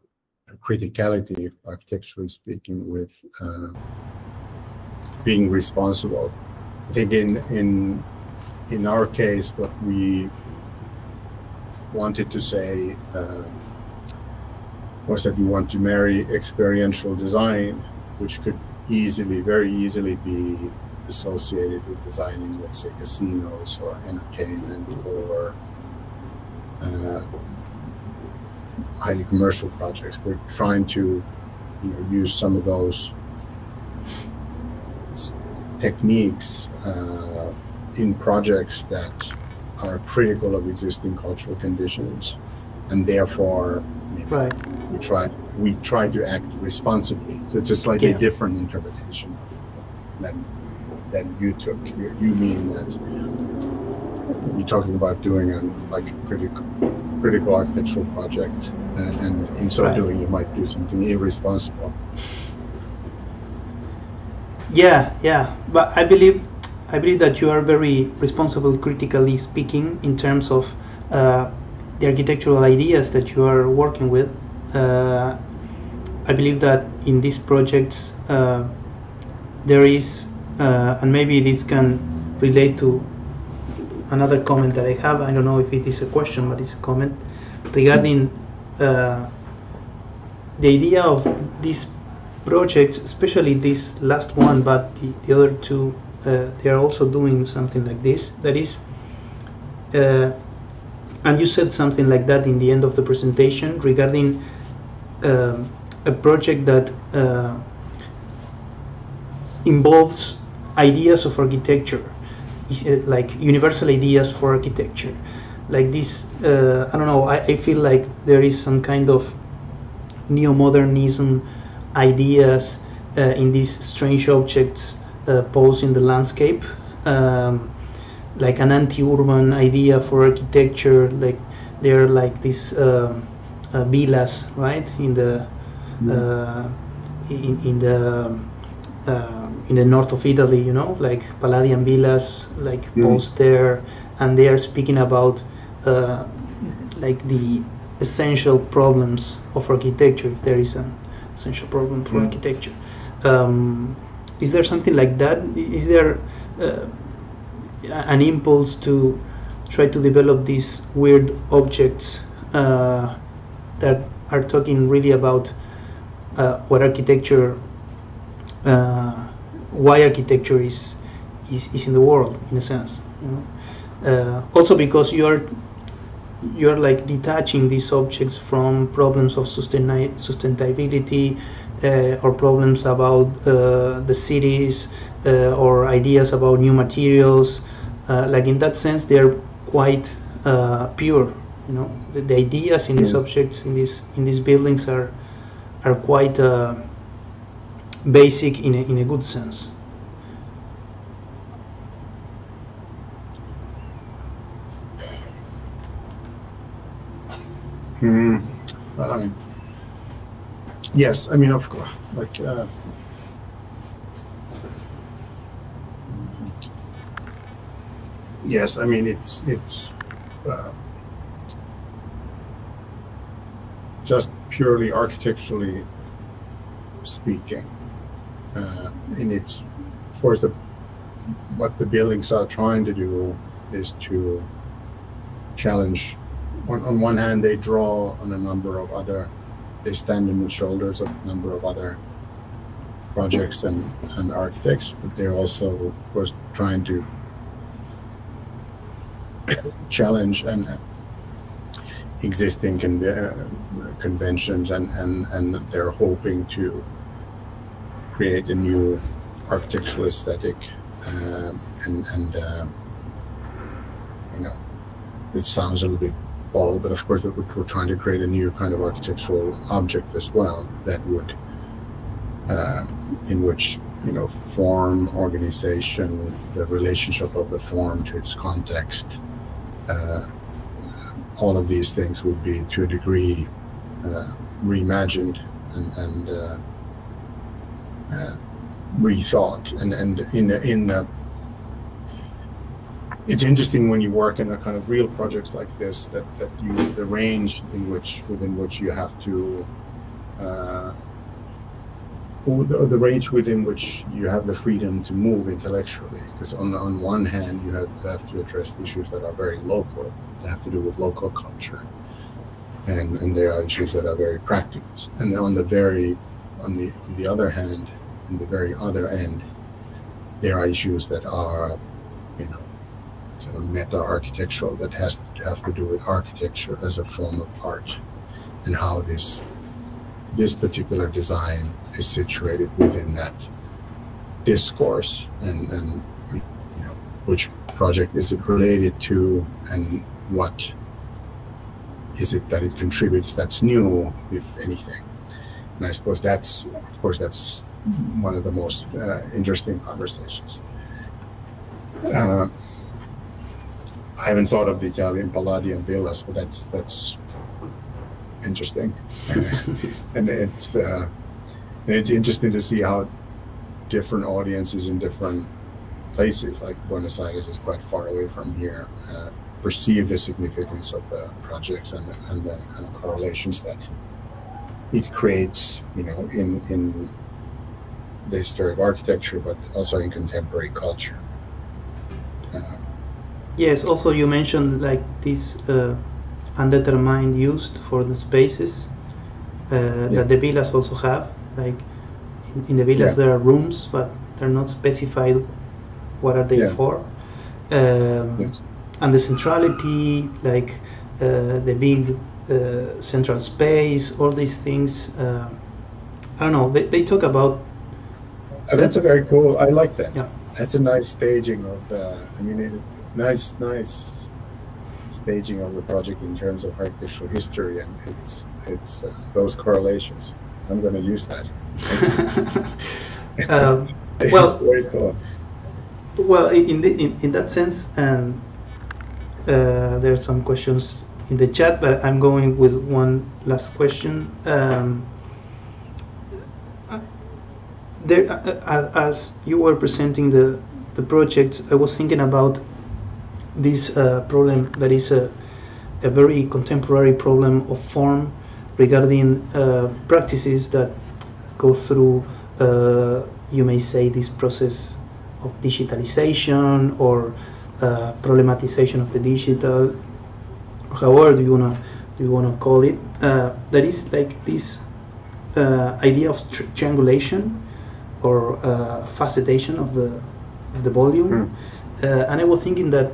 criticality, architecturally speaking, with uh, being responsible. I think in in in our case, what we wanted to say uh, that you want to marry experiential design, which could easily, very easily be associated with designing, let's say, casinos or entertainment or uh, highly commercial projects. We're trying to you know, use some of those techniques uh, in projects that are critical of existing cultural conditions, and therefore, you know, right. we try we try to act responsibly. So it's a slightly yeah. different interpretation of than than you took. You, you mean that you're talking about doing a like critical critical architectural project, and, and in so right. doing, you might do something irresponsible. Yeah, yeah, but I believe I believe that you are very responsible, critically speaking, in terms of uh, the architectural ideas that you are working with. Uh, I believe that in these projects uh, there is, uh, and maybe this can relate to another comment that I have. I don't know if it is a question, but it's a comment regarding uh, the idea of these projects, especially this last one, but the, the other two uh, they are also doing something like this. That is, uh, and you said something like that in the end of the presentation regarding um, a project that uh, involves ideas of architecture, like universal ideas for architecture. Like this, uh, I don't know, I, I feel like there is some kind of neo-modernism ideas uh, in these strange objects uh, pose in the landscape, um, like an anti-urban idea for architecture. Like they're like these uh, uh, villas, right? In the uh, in, in the uh, in the north of Italy, you know, like Palladian villas, like mm. posed there, and they are speaking about uh, like the essential problems of architecture, if there is an essential problem for mm. architecture. Um, is there something like that? Is there uh, an impulse to try to develop these weird objects uh, that are talking really about uh, what architecture, uh, why architecture is, is is in the world in a sense. You know? Uh, also because you are you are like detaching these objects from problems of sustain sustainability uh, or problems about uh, the cities or ideas about new materials. like in that sense, they are quite pure. You know, the, the, ideas in these objects in these in these buildings are are quite basic in a, in a good sense. Mm, um, Yes, I mean, of course, like. Uh, yes, I mean it's it's uh, just purely architecturally speaking, uh, and it's of course the what the buildings are trying to do is to challenge. On, on one hand, they draw on a number of other they stand on the shoulders of a number of other projects and, and architects, but they're also, of course, trying to challenge and existing con- uh, conventions and, and, and they're hoping to create a new architectural aesthetic uh, and, and uh, you know, it sounds a little bit all, but of course we're trying to create a new kind of architectural object as well that would, uh, in which you know form, organization, the relationship of the form to its context, all of these things would be to a degree uh, reimagined and, and uh, uh, rethought, and and in in the it's interesting when you work in a kind of real projects like this that, that you the range in which within which you have to uh, the, the range within which you have the freedom to move intellectually. Because on on one hand, you have, have to address issues that are very local, that have to do with local culture, and and there are issues that are very practical. And on the very on the on the other hand, on the very other end, there are issues that are, you know, sort of meta architectural that has to have to do with architecture as a form of art, and how this this particular design is situated within that discourse and, and you know, which project is it related to and what is it that it contributes that's new, if anything. And I suppose that's, of course, that's one of the most uh, interesting conversations. Uh, I haven't thought of the Italian Palladian villas, but that's that's interesting, and it's uh, it's interesting to see how different audiences in different places, like Buenos Aires is quite far away from here, uh, perceive the significance of the projects and the, and the kind of correlations that it creates, you know, in in the history of architecture, but also in contemporary culture. Uh, yes. Also, you mentioned like this uh, undetermined use for the spaces uh, yeah. that the villas also have. Like in, in the villas, yeah. there are rooms, but they're not specified what are they yeah. for. Um, yes. And the centrality, like uh, the big uh, central space, all these things. Uh, I don't know. They, they talk about. Oh, that's a very cool. I like that. Yeah. That's a nice staging of. the. I mean, it, nice, nice staging of the project in terms of architectural history and it's it's uh, those correlations. I'm going to use that. um, well, very cool. Well, in, the, in, in that sense, and uh, there are some questions in the chat, but I'm going with one last question. Um, there, uh, as you were presenting the the project, I was thinking about this uh, problem that is a, a very contemporary problem of form regarding uh, practices that go through, uh, you may say, this process of digitalization or uh, problematization of the digital, however do you wanna do you wanna call it. Uh, that is like this uh, idea of tri triangulation or facetation of the of the volume. Mm. and I was thinking that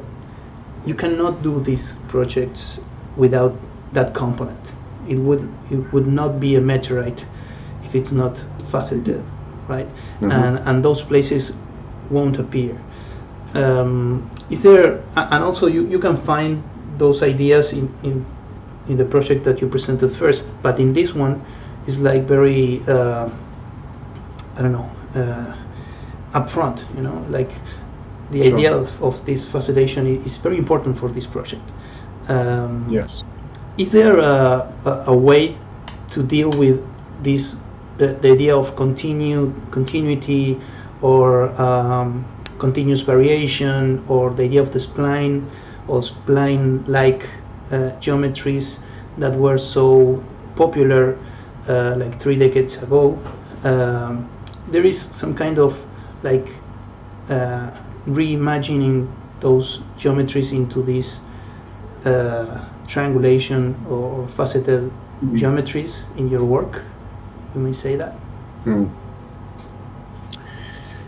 you cannot do these projects without that component. It would it would not be a meteorite if it's not faceted, right? Mm-hmm. And and those places won't appear. Um, is there and also you, you can find those ideas in, in in the project that you presented first, but in this one, it's like very uh, I don't know uh, upfront, you know, like the sure. idea of, of this facilitation is very important for this project. Um, yes. Is there a, a, a, way to deal with this, the, the idea of continued continuity or um, continuous variation or the idea of the spline or spline-like uh, geometries that were so popular uh, like three decades ago? Um, there is some kind of like uh, reimagining those geometries into this uh, triangulation or faceted mm -hmm. geometries in your work? You may say that. Mm.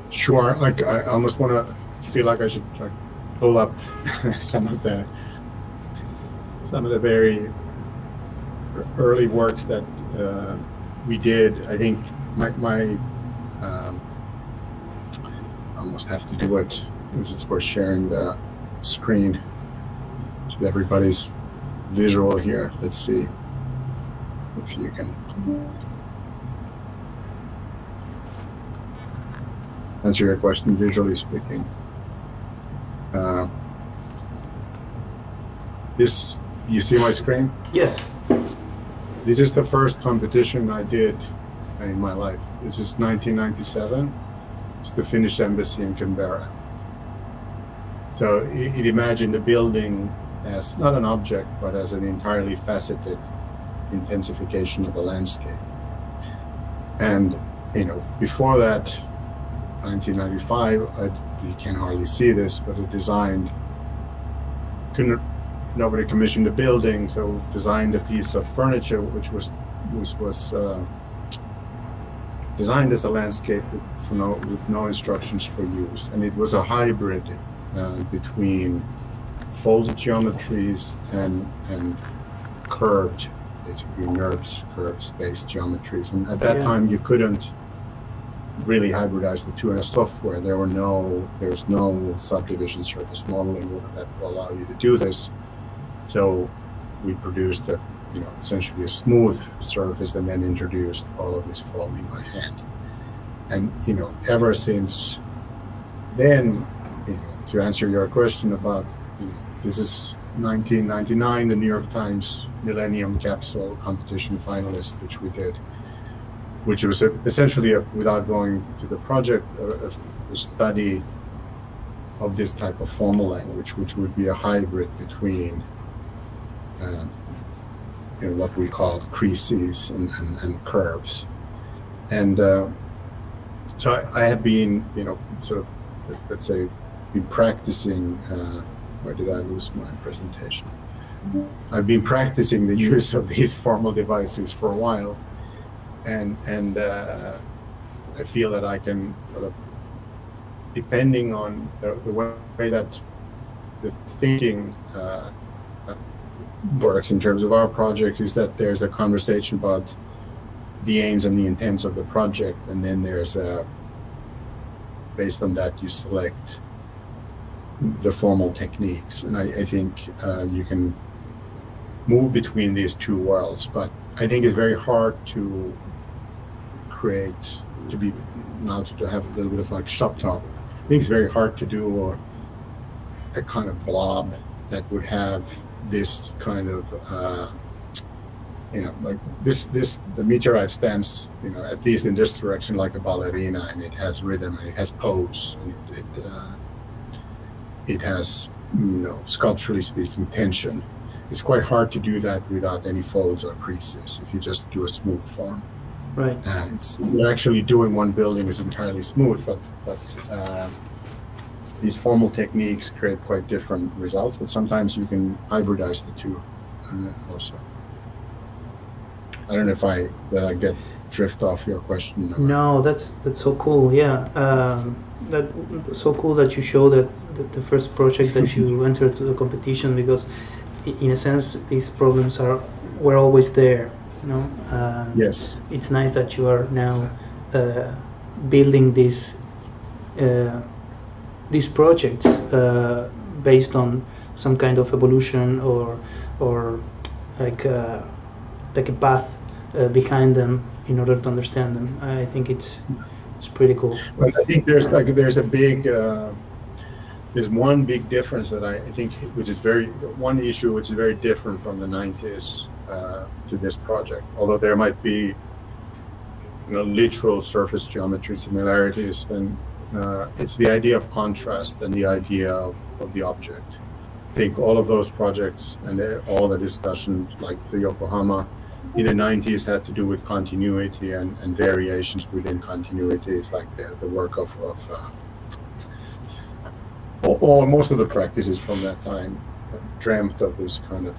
Sure. Like I almost want to feel like I should like pull up some of the some of the very early works that uh, we did. I think my my um, almost have to do it because it's worth sharing the screen so everybody's visual here. Let's see if you can answer your question visually speaking. Uh, this, you see my screen? Yes. This is the first competition I did in my life. This is 1997. It's the Finnish embassy in Canberra. So you'd imagine the building as not an object, but as an entirely faceted intensification of the landscape. And you know, before that, 1995, I, you can hardly see this, but it designed, couldn't, nobody commissioned a building, so designed a piece of furniture which was, was, was uh, designed as a landscape with no, with no instructions for use. And it was a hybrid uh, between folded geometries and, and curved, basically NURBS, curves-based geometries. And at that yeah. time, you couldn't really hybridize the two in a software. There were no, there was no subdivision surface modeling that will allow you to do this. So we produced a, you know, essentially a smooth surface and then introduced all of this foaming by hand. And, you know, ever since then, you know, to answer your question about, this is 1999, the New York Times Millennium Capsule competition finalist, which we did which was essentially, a, without going to the project, a, a, study of this type of formal language, which would be a hybrid between um, you know, what we call creases and, and, and curves. And uh, so I, I, have been, you know, sort of, let's say, been practicing. Uh, where did I lose my presentation? I've been practicing the use of these formal devices for a while and and uh, I feel that I can sort of, depending on the, the way that the thinking uh, works in terms of our projects, is that there's a conversation about the aims and the intents of the project, and then there's a based on that you select the formal techniques, and I, I think uh, you can move between these two worlds, but I think it's very hard to create to be now to have a little bit of like shop top. I think it's very hard to do or a kind of blob that would have this kind of uh, you know like this this the meteorite stands you know at least in this direction like a ballerina and it has rhythm and it has pose and it it, uh, it has you know sculpturally speaking tension it's quite hard to do that without any folds or creases if you just do a smooth form Right. And you're actually doing one building is entirely smooth, but but uh, these formal techniques create quite different results. But sometimes you can hybridize the two uh, also. I don't know if I that I get drift off your question. No, that's that's so cool. Yeah, um, that so cool that you show that, that the first project that you entered to the competition because, in a sense, these problems are were always there you know uh, yes it's nice that you are now uh, building these uh, these projects uh, based on some kind of evolution or or like uh, like a path uh, behind them in order to understand them i think it's it's pretty cool well, i think there's like there's a big there's one big difference that I, think which is very one issue which is very different from the 90s uh, to this project. Although there might be you know, literal surface geometry similarities, then uh, it's the idea of contrast and the idea of, of, the object. Think all of those projects and all the discussion, like the Yokohama in the 90s, had to do with continuity and, and variations within continuities, like the, the work of, of uh, all, most of the practices from that time dreamt of this kind of,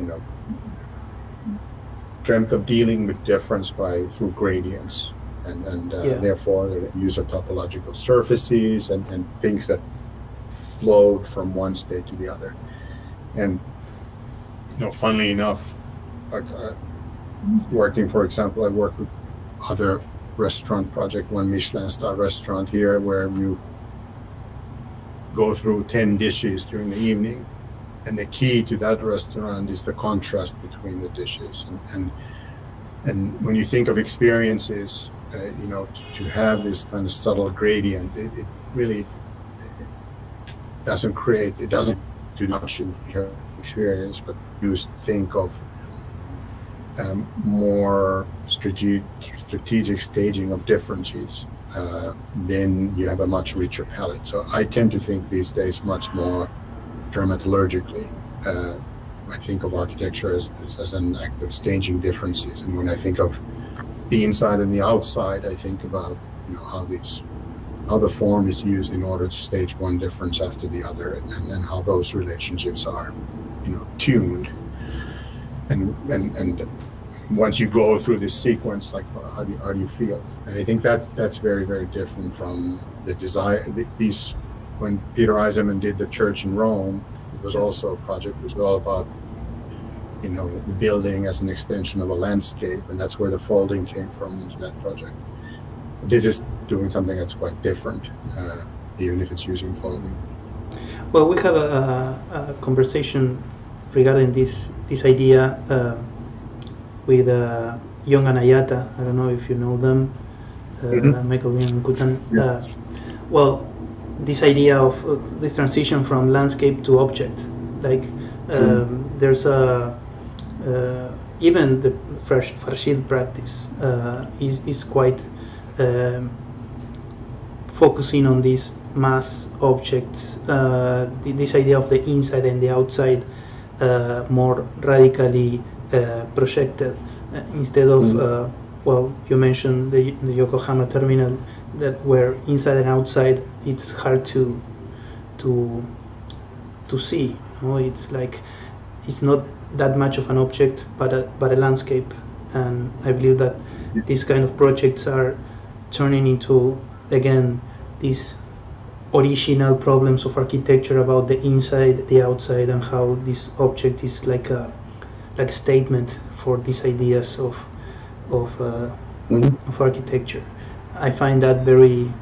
you know, dreamt of dealing with difference by through gradients and, and uh, yeah. therefore the use of topological surfaces and, and things that flowed from one state to the other. And you know, funnily enough, like uh, working, for example, I worked with other restaurant project, one Michelin star restaurant here, where you go through 10 dishes during the evening. And the key to that restaurant is the contrast between the dishes. And and, and when you think of experiences uh, you know to, to, have this kind of subtle gradient it, it really doesn't create it doesn't do much in your experience but you think of um, more strategic strategic staging of differences uh, then you have a much richer palette so i tend to think these days much more dramaturgically. Uh, I think of architecture as, as an act of staging differences. And when I think of the inside and the outside, I think about you know how these how the form is used in order to stage one difference after the other, and, and how those relationships are, you know, tuned. And and and once you go through this sequence, like how do you, how do you feel? And I think that's that's very very different from the desire. These when Peter Eisenman did the church in Rome, it was also a project which was all about you know the building as an extension of a landscape, and that's where the folding came from into that project. This is doing something that's quite different, uh, even if it's using folding. Well, we have a, a conversation regarding this this idea uh, with uh, Young and Ayata. I don't know if you know them, uh, mm-hmm. Michael Young and Kutan. Yes. Uh, well, this idea of uh, this transition from landscape to object, like um, mm-hmm. there's a uh, even the Farshid practice is is quite um, focusing on these mass objects, uh, this idea of the inside and the outside more radically uh, projected uh, instead of, mm. well, you mentioned the, the, Yokohama terminal that where inside and outside it's hard to to to see. You know? It's like it's not that much of an object, but a, but a landscape, and I believe that these kind of projects are turning into again these original problems of architecture about the inside, the outside, and how this object is like a like a statement for these ideas of of uh, mm-hmm. of architecture. I find that very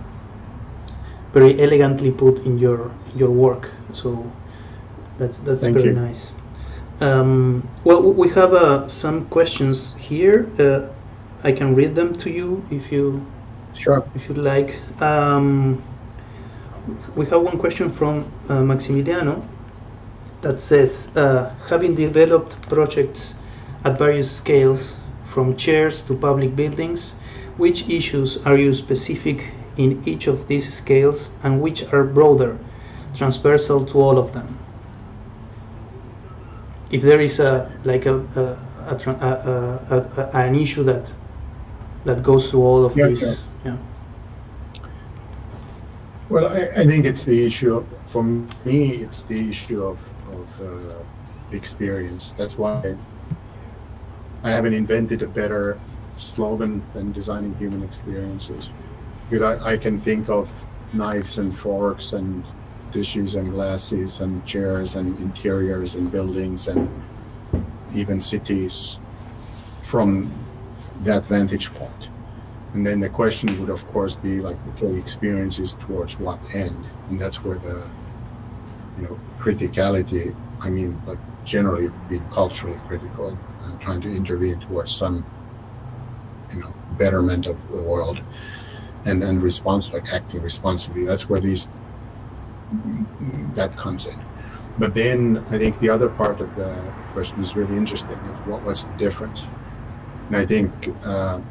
very elegantly put in your your work. So that's that's Thank very you. nice. Um, well, we have uh, some questions here. Uh, I can read them to you if you Sure. If you like. Um, we have one question from uh, Maximiliano that says, uh, having developed projects at various scales, from chairs to public buildings, which issues are you specific in each of these scales and which are broader, transversal to all of them? If there is a like a, a, a, a an issue that that goes through all of yeah, these. Yeah yeah. Well, I, I, think it's the issue of, for me, it's the issue of, of uh, experience. That's why I haven't invented a better slogan than designing human experiences. Because I, I can think of knives and forks and dishes and glasses and chairs and interiors and buildings and even cities from that vantage point. And then the question would, of course, be like, okay, experiences towards what end? And that's where the, you know, criticality, I mean, like generally being culturally critical, uh, trying to intervene towards some, you know, betterment of the world and, and response, like acting responsibly. That's where these, that comes in. But then I think the other part of the question is really interesting. Of what, what's the difference? And I think, uh,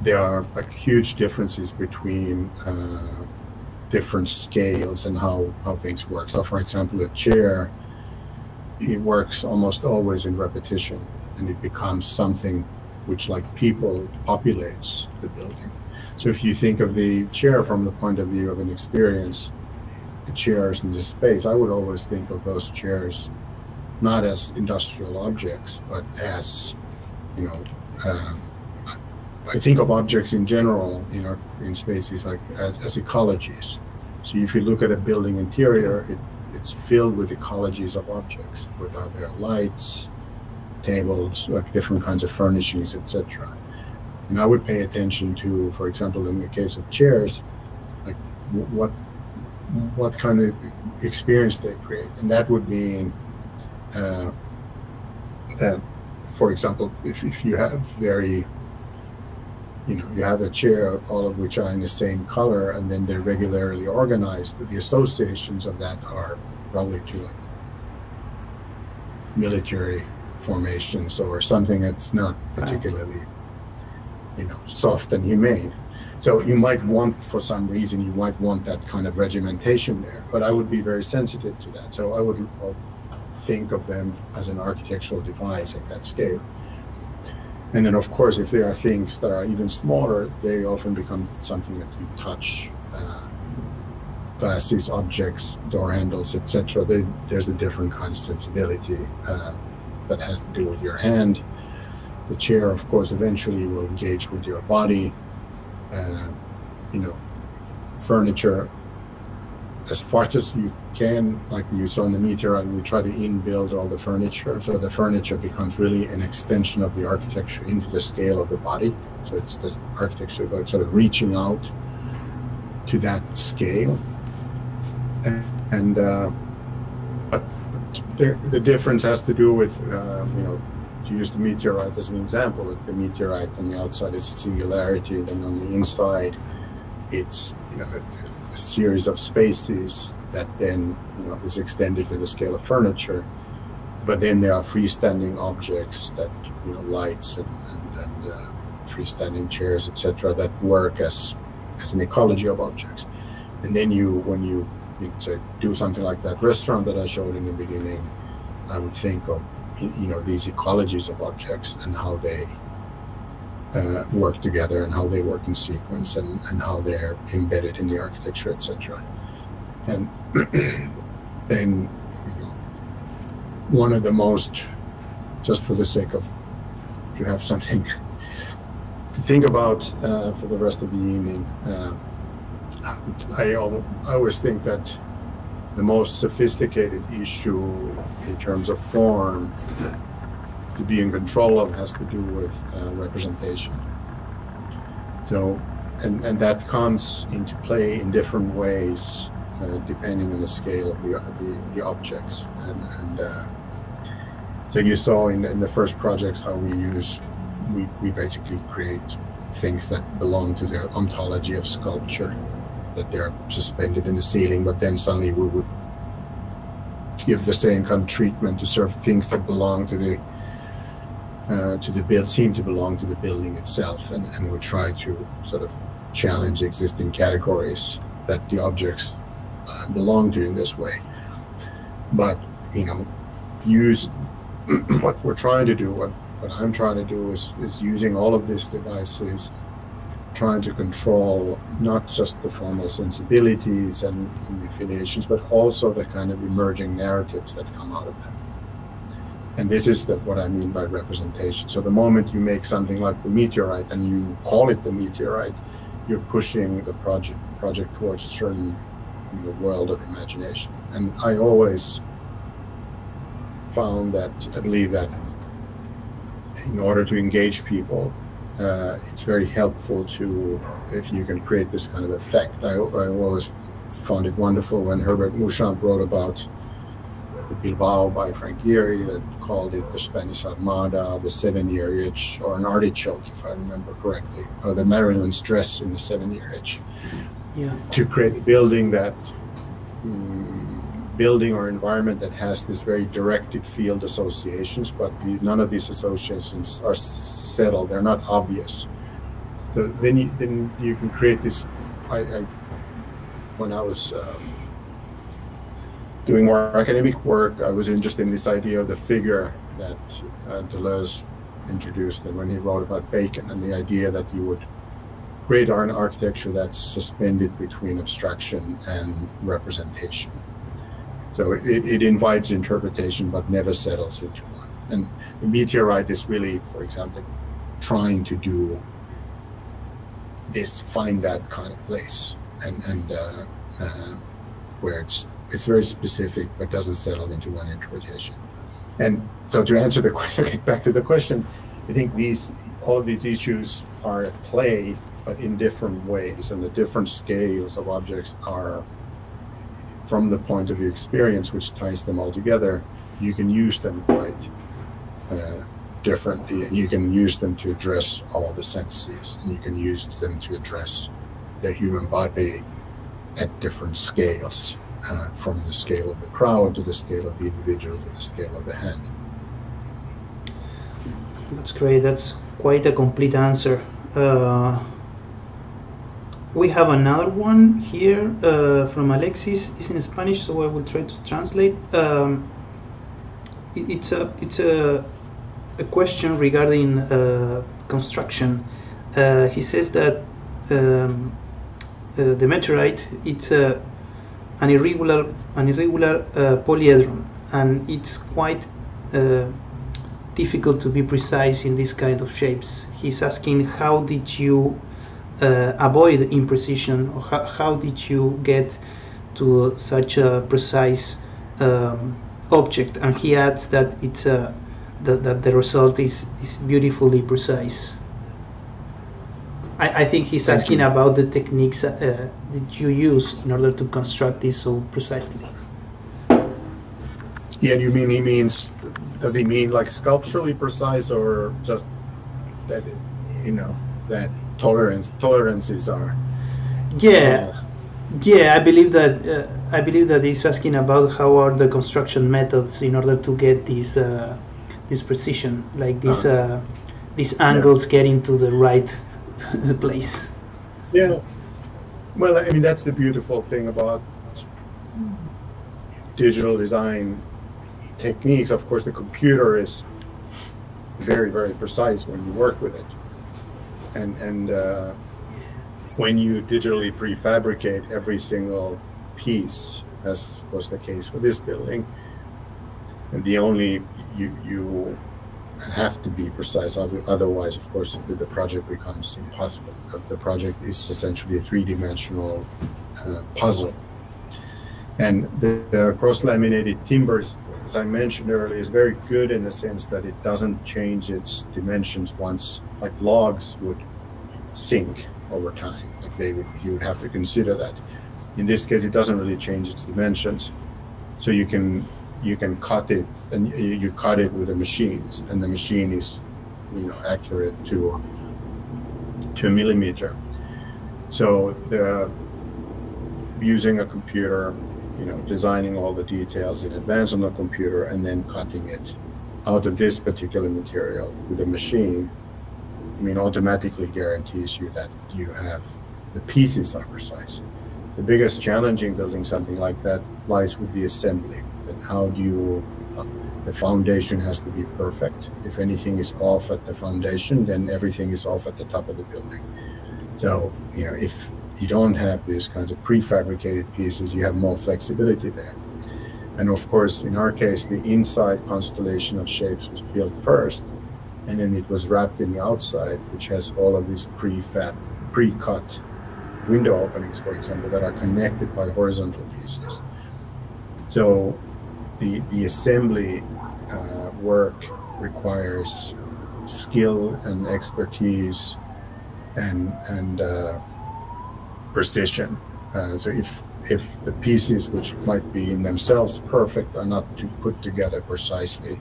there are like huge differences between uh, different scales and how, how things work. So, for example, a chair, it works almost always in repetition and it becomes something which, like people, populates the building. So, if you think of the chair from the point of view of an experience, the chairs in this space, I would always think of those chairs not as industrial objects, but as, you know, um, I think of objects in general in our in spaces like as, as ecologies. So if you look at a building interior, it, it's filled with ecologies of objects. With are there lights, tables, like different kinds of furnishings, etc. And I would pay attention to, for example, in the case of chairs, like what what kind of experience they create, and that would mean uh, that, for example, if, if you have very you know, you have a chair, all of which are in the same color, and then they're regularly organized. The associations of that are probably to like military formations or something that's not particularly, you know, soft and humane. So you might want, for some reason, you might want that kind of regimentation there. But I would be very sensitive to that. So I would uh, think of them as an architectural device at that scale. And then, of course, if there are things that are even smaller, they often become something that you touch. Uh, glasses, objects, door handles, etc. There's a different kind of sensibility uh, that has to do with your hand. The chair, of course, eventually will engage with your body. Uh, you know, furniture as far as you can, like you saw in the meteorite, we try to inbuild all the furniture. So the furniture becomes really an extension of the architecture into the scale of the body. So it's this architecture about sort of reaching out to that scale. And, and uh, but the, the difference has to do with, uh, you know, to use the meteorite as an example, the meteorite on the outside is a singularity, then on the inside, it's, you know, series of spaces that then you know, is extended to the scale of furniture. But then there are freestanding objects that you know lights and, and, and uh, freestanding chairs, etc., that work as as an ecology of objects. And then you, when you, say, do something like that restaurant that I showed in the beginning, I would think of you know these ecologies of objects and how they uh, work together and how they work in sequence and, and how they're embedded in the architecture, etc. And then you know, one of the most, just for the sake of, you have something to think about uh, for the rest of the evening, uh, I, I always think that the most sophisticated issue in terms of form to be in control of has to do with uh, representation. So, and, and that comes into play in different ways uh, depending on the scale of the, the, the objects. And, and uh, so you saw in, in the first projects how we use, we, we basically create things that belong to the ontology of sculpture, that they're suspended in the ceiling, but then suddenly we would give the same kind of treatment to serve things that belong to the uh, to the build seem to belong to the building itself, and, and we try to sort of challenge existing categories that the objects uh, belong to in this way. But you know, use what we're trying to do. What what I'm trying to do is is using all of these devices, trying to control not just the formal sensibilities and, and the affiliations, but also the kind of emerging narratives that come out of them. And this is the, what I mean by representation. So the moment you make something like the meteorite and you call it the meteorite, you're pushing the project project towards a certain you know, world of imagination. And I always found that I believe that in order to engage people, uh, it's very helpful to if you can create this kind of effect. I, I always found it wonderful when Herbert Muschamp wrote about the Bilbao by Frank Gehry that called it the Spanish Armada, the Seven Year Itch, or an artichoke, if I remember correctly, or the Marilyn's dress in the Seven Year Itch. Yeah. To create a building that, um, building or environment that has this very directed field associations, but the, none of these associations are settled, they're not obvious. So then you, then you can create this. I, I when I was um, doing more academic work, I was interested in this idea of the figure that uh, Deleuze introduced and when he wrote about Bacon and the idea that you would create an architecture that's suspended between abstraction and representation. So it, it invites interpretation but never settles into one. And the meteorite is really, for example, trying to do this, find that kind of place and, and uh, uh, where it's it's very specific, but doesn't settle into one interpretation. And so to answer the question, back to the question, I think these all of these issues are at play, but in different ways, and the different scales of objects are from the point of view experience, which ties them all together. You can use them quite uh, differently, and you can use them to address all the senses, and you can use them to address the human body at different scales uh, from the scale of the crowd to the scale of the individual to the scale of the hand. That's great. That's quite a complete answer. Uh, we have another one here uh, from Alexis. It's in Spanish, so I will try to translate. Um, it, it's a it's a a question regarding uh, construction. Uh, he says that um, uh, the meteorite it's a an irregular an irregular uh, polyhedron, and it's quite uh, difficult to be precise in this kind of shapes. He's asking how did you uh, avoid imprecision, or how, how did you get to such a precise um, object? And he adds that it's a that, that the result is, is beautifully precise. I, I think he's Thank asking you. about the techniques uh, that you use in order to construct this so precisely. Yeah, you mean he means? Does he mean like sculpturally precise, or just that you know that tolerance tolerances are? Yeah, small? yeah, I believe that uh, I believe that he's asking about how are the construction methods in order to get this uh, this precision, like these uh, these angles getting to the right place. Yeah. Well, I mean, that's the beautiful thing about digital design techniques. Of course, the computer is very, very precise when you work with it. And, and uh, when you digitally prefabricate every single piece, as was the case for this building, and the only you, you have to be precise. Otherwise, of course, the, project becomes impossible. The- project is essentially a three-dimensional uh, puzzle. And the, the cross-laminated timbers, as I mentioned earlier, is very good in the sense that it doesn't change its dimensions once, like logs would sink over time. Like they would, you would have to consider that. In this case, it doesn't really change its dimensions, so you can you can cut it and you cut it with the machines and the machine is you know accurate to to a millimeter. So the using a computer you know designing all the details in advance on the computer and then cutting it out of this particular material with a machine i mean automatically guarantees you that you have the pieces are precise. The biggest challenge in building something like that lies with the assembly and how do you uh, the foundation has to be perfect. If anything is off at the foundation then everything is off at the top of the building. So you know if you don't have these kinds of prefabricated pieces you have more flexibility there. And of course in our case the inside constellation of shapes was built first and then it was wrapped in the outside which has all of these prefab pre-cut window openings for example that are connected by horizontal pieces. So the the assembly uh, work requires skill and expertise and and uh, precision. Uh, so if if the pieces which might be in themselves perfect are not to put together precisely,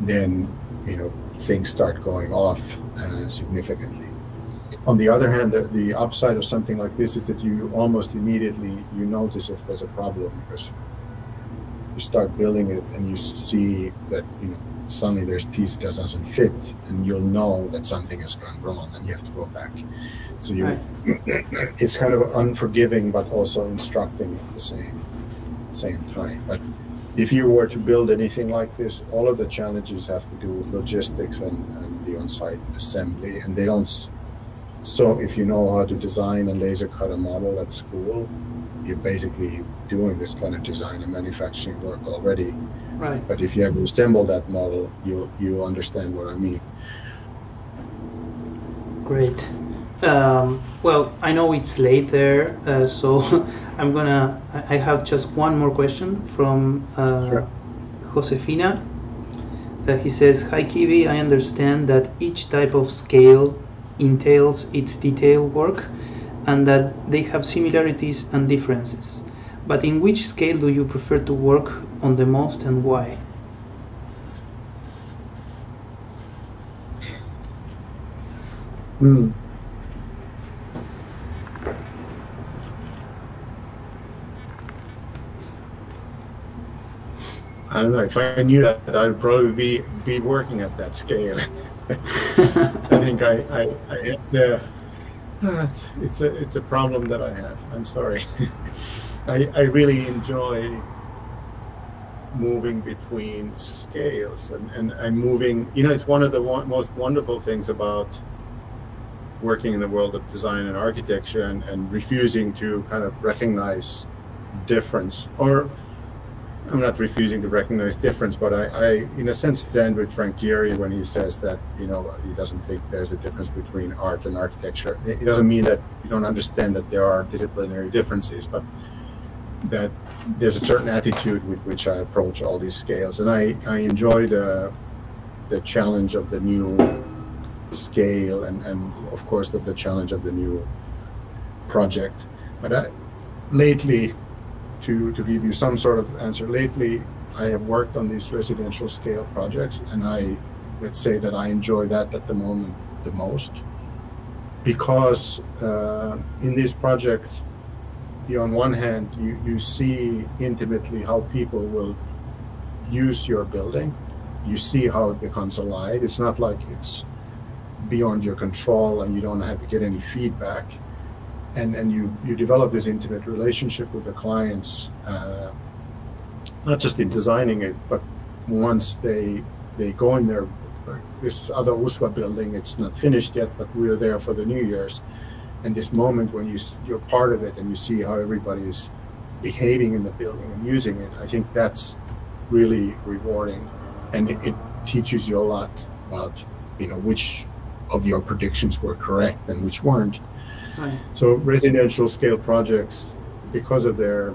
then you know things start going off uh, significantly. On the other hand, the, the upside of something like this is that you almost immediately you notice if there's a problem because you start building it and you see that you know suddenly there's piece that doesn't fit and you'll know that something has gone wrong and you have to go back. So you Right. it's kind of unforgiving but also instructing at the same same time. But if you were to build anything like this all of the challenges have to do with logistics and, and the on-site assembly. And they don't so if you know how to design and laser cut a model at school you're basically doing this kind of design and manufacturing work already Right. but if you ever assemble that model, you you understand what I mean. Great. Um, well, I know it's late there, uh, so I'm gonna. I I have just one more question from uh, Sure. Josefina. Uh, he says, "Hi Kivi, I understand that each type of scale entails its detail work, and that they have similarities and differences. But in which scale do you prefer to work on the most, and why?" Hmm. I don't know. If I knew that, I'd probably be be working at that scale. I think I, I, I It's, a it's a problem that I have. I'm sorry. I I really enjoy moving between scales and, and, and moving, you know, it's one of the most wonderful things about working in the world of design and architecture and, and refusing to kind of recognize difference or I'm not refusing to recognize difference, but I, I, in a sense, stand with Frank Gehry when he says that you know he doesn't think there's a difference between art and architecture. It doesn't mean that you don't understand that there are disciplinary differences, but that there's a certain attitude with which I approach all these scales, and I, I enjoy the the challenge of the new scale and, and of course the, the challenge of the new project. But I, lately, to, to give you some sort of answer, lately I have worked on these residential scale projects and I, let's say that I enjoy that at the moment the most because uh, in these projects, you on one hand, you, you see intimately how people will use your building. You see how it becomes alive. It's not like it's beyond your control and you don't have to get any feedback and and you you develop this intimate relationship with the clients uh, not just in designing it but once they they go in there this other USVA building it's not finished yet but we're there for the new year's and this moment when you you're part of it and you see how everybody is behaving in the building and using it i think that's really rewarding and it, it teaches you a lot about you know which of your predictions were correct and which weren't. Right. So residential scale projects, because of their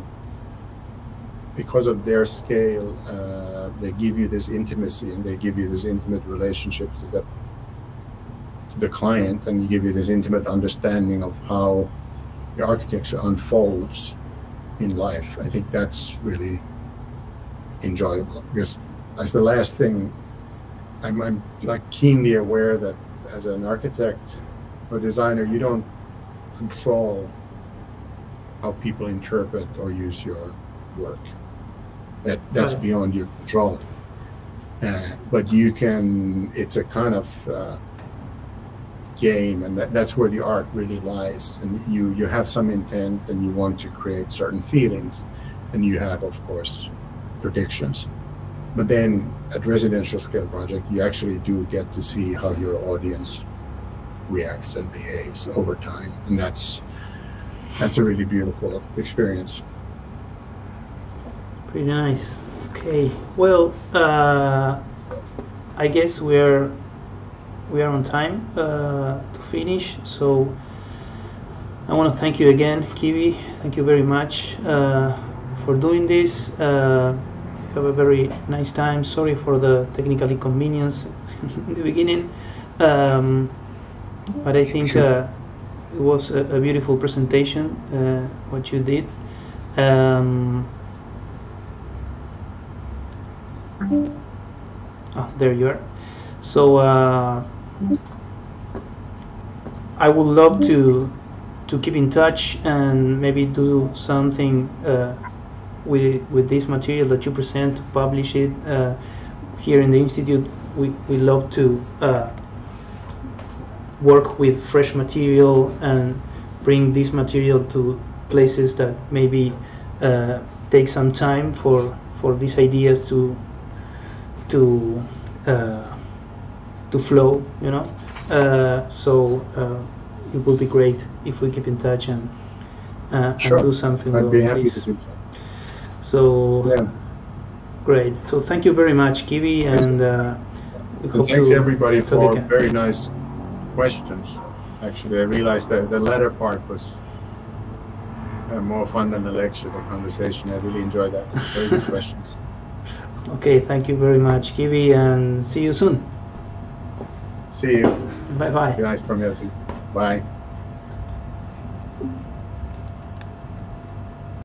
because of their scale, uh, they give you this intimacy and they give you this intimate relationship to the to the client, and you give you this intimate understanding of how the architecture unfolds in life. I think that's really enjoyable because as the last thing, I'm, I'm like keenly aware that as an architect or designer, you don't control how people interpret or use your work. That that's right. beyond your control. Uh, but you can. It's a kind of uh, game, and that, that's where the art really lies. And you you have some intent, and you want to create certain feelings, and you have, of course, predictions. But then at residential scale project, you actually do get to see how your audience reacts and behaves over time, and that's that's a really beautiful experience. Pretty nice. Okay. Well, uh, I guess we're we are on time uh, to finish. So I want to thank you again, Kivi. Thank you very much uh, for doing this. Uh, have a very nice time. Sorry for the technical inconvenience in the beginning, um, but I think uh, it was a, a beautiful presentation uh, what you did. Um, oh, there you are. So uh, I would love to to keep in touch and maybe do something uh, with, with this material that you present to publish it uh, here in the institute we, we love to uh, work with fresh material and bring this material to places that maybe uh, take some time for for these ideas to to uh, to flow you know uh, so uh, it would be great if we keep in touch and, sure. and do something I'd be happy this. to do so. So yeah. great. So thank you very much, Kivi, and uh, thanks everybody for a very nice questions. Actually, I realized that the latter part was uh, more fun than the lecture, the conversation. I really enjoyed that. Very good questions. Okay, thank you very much, Kivi, and see you soon. See you. Bye bye. Nice from you. Bye.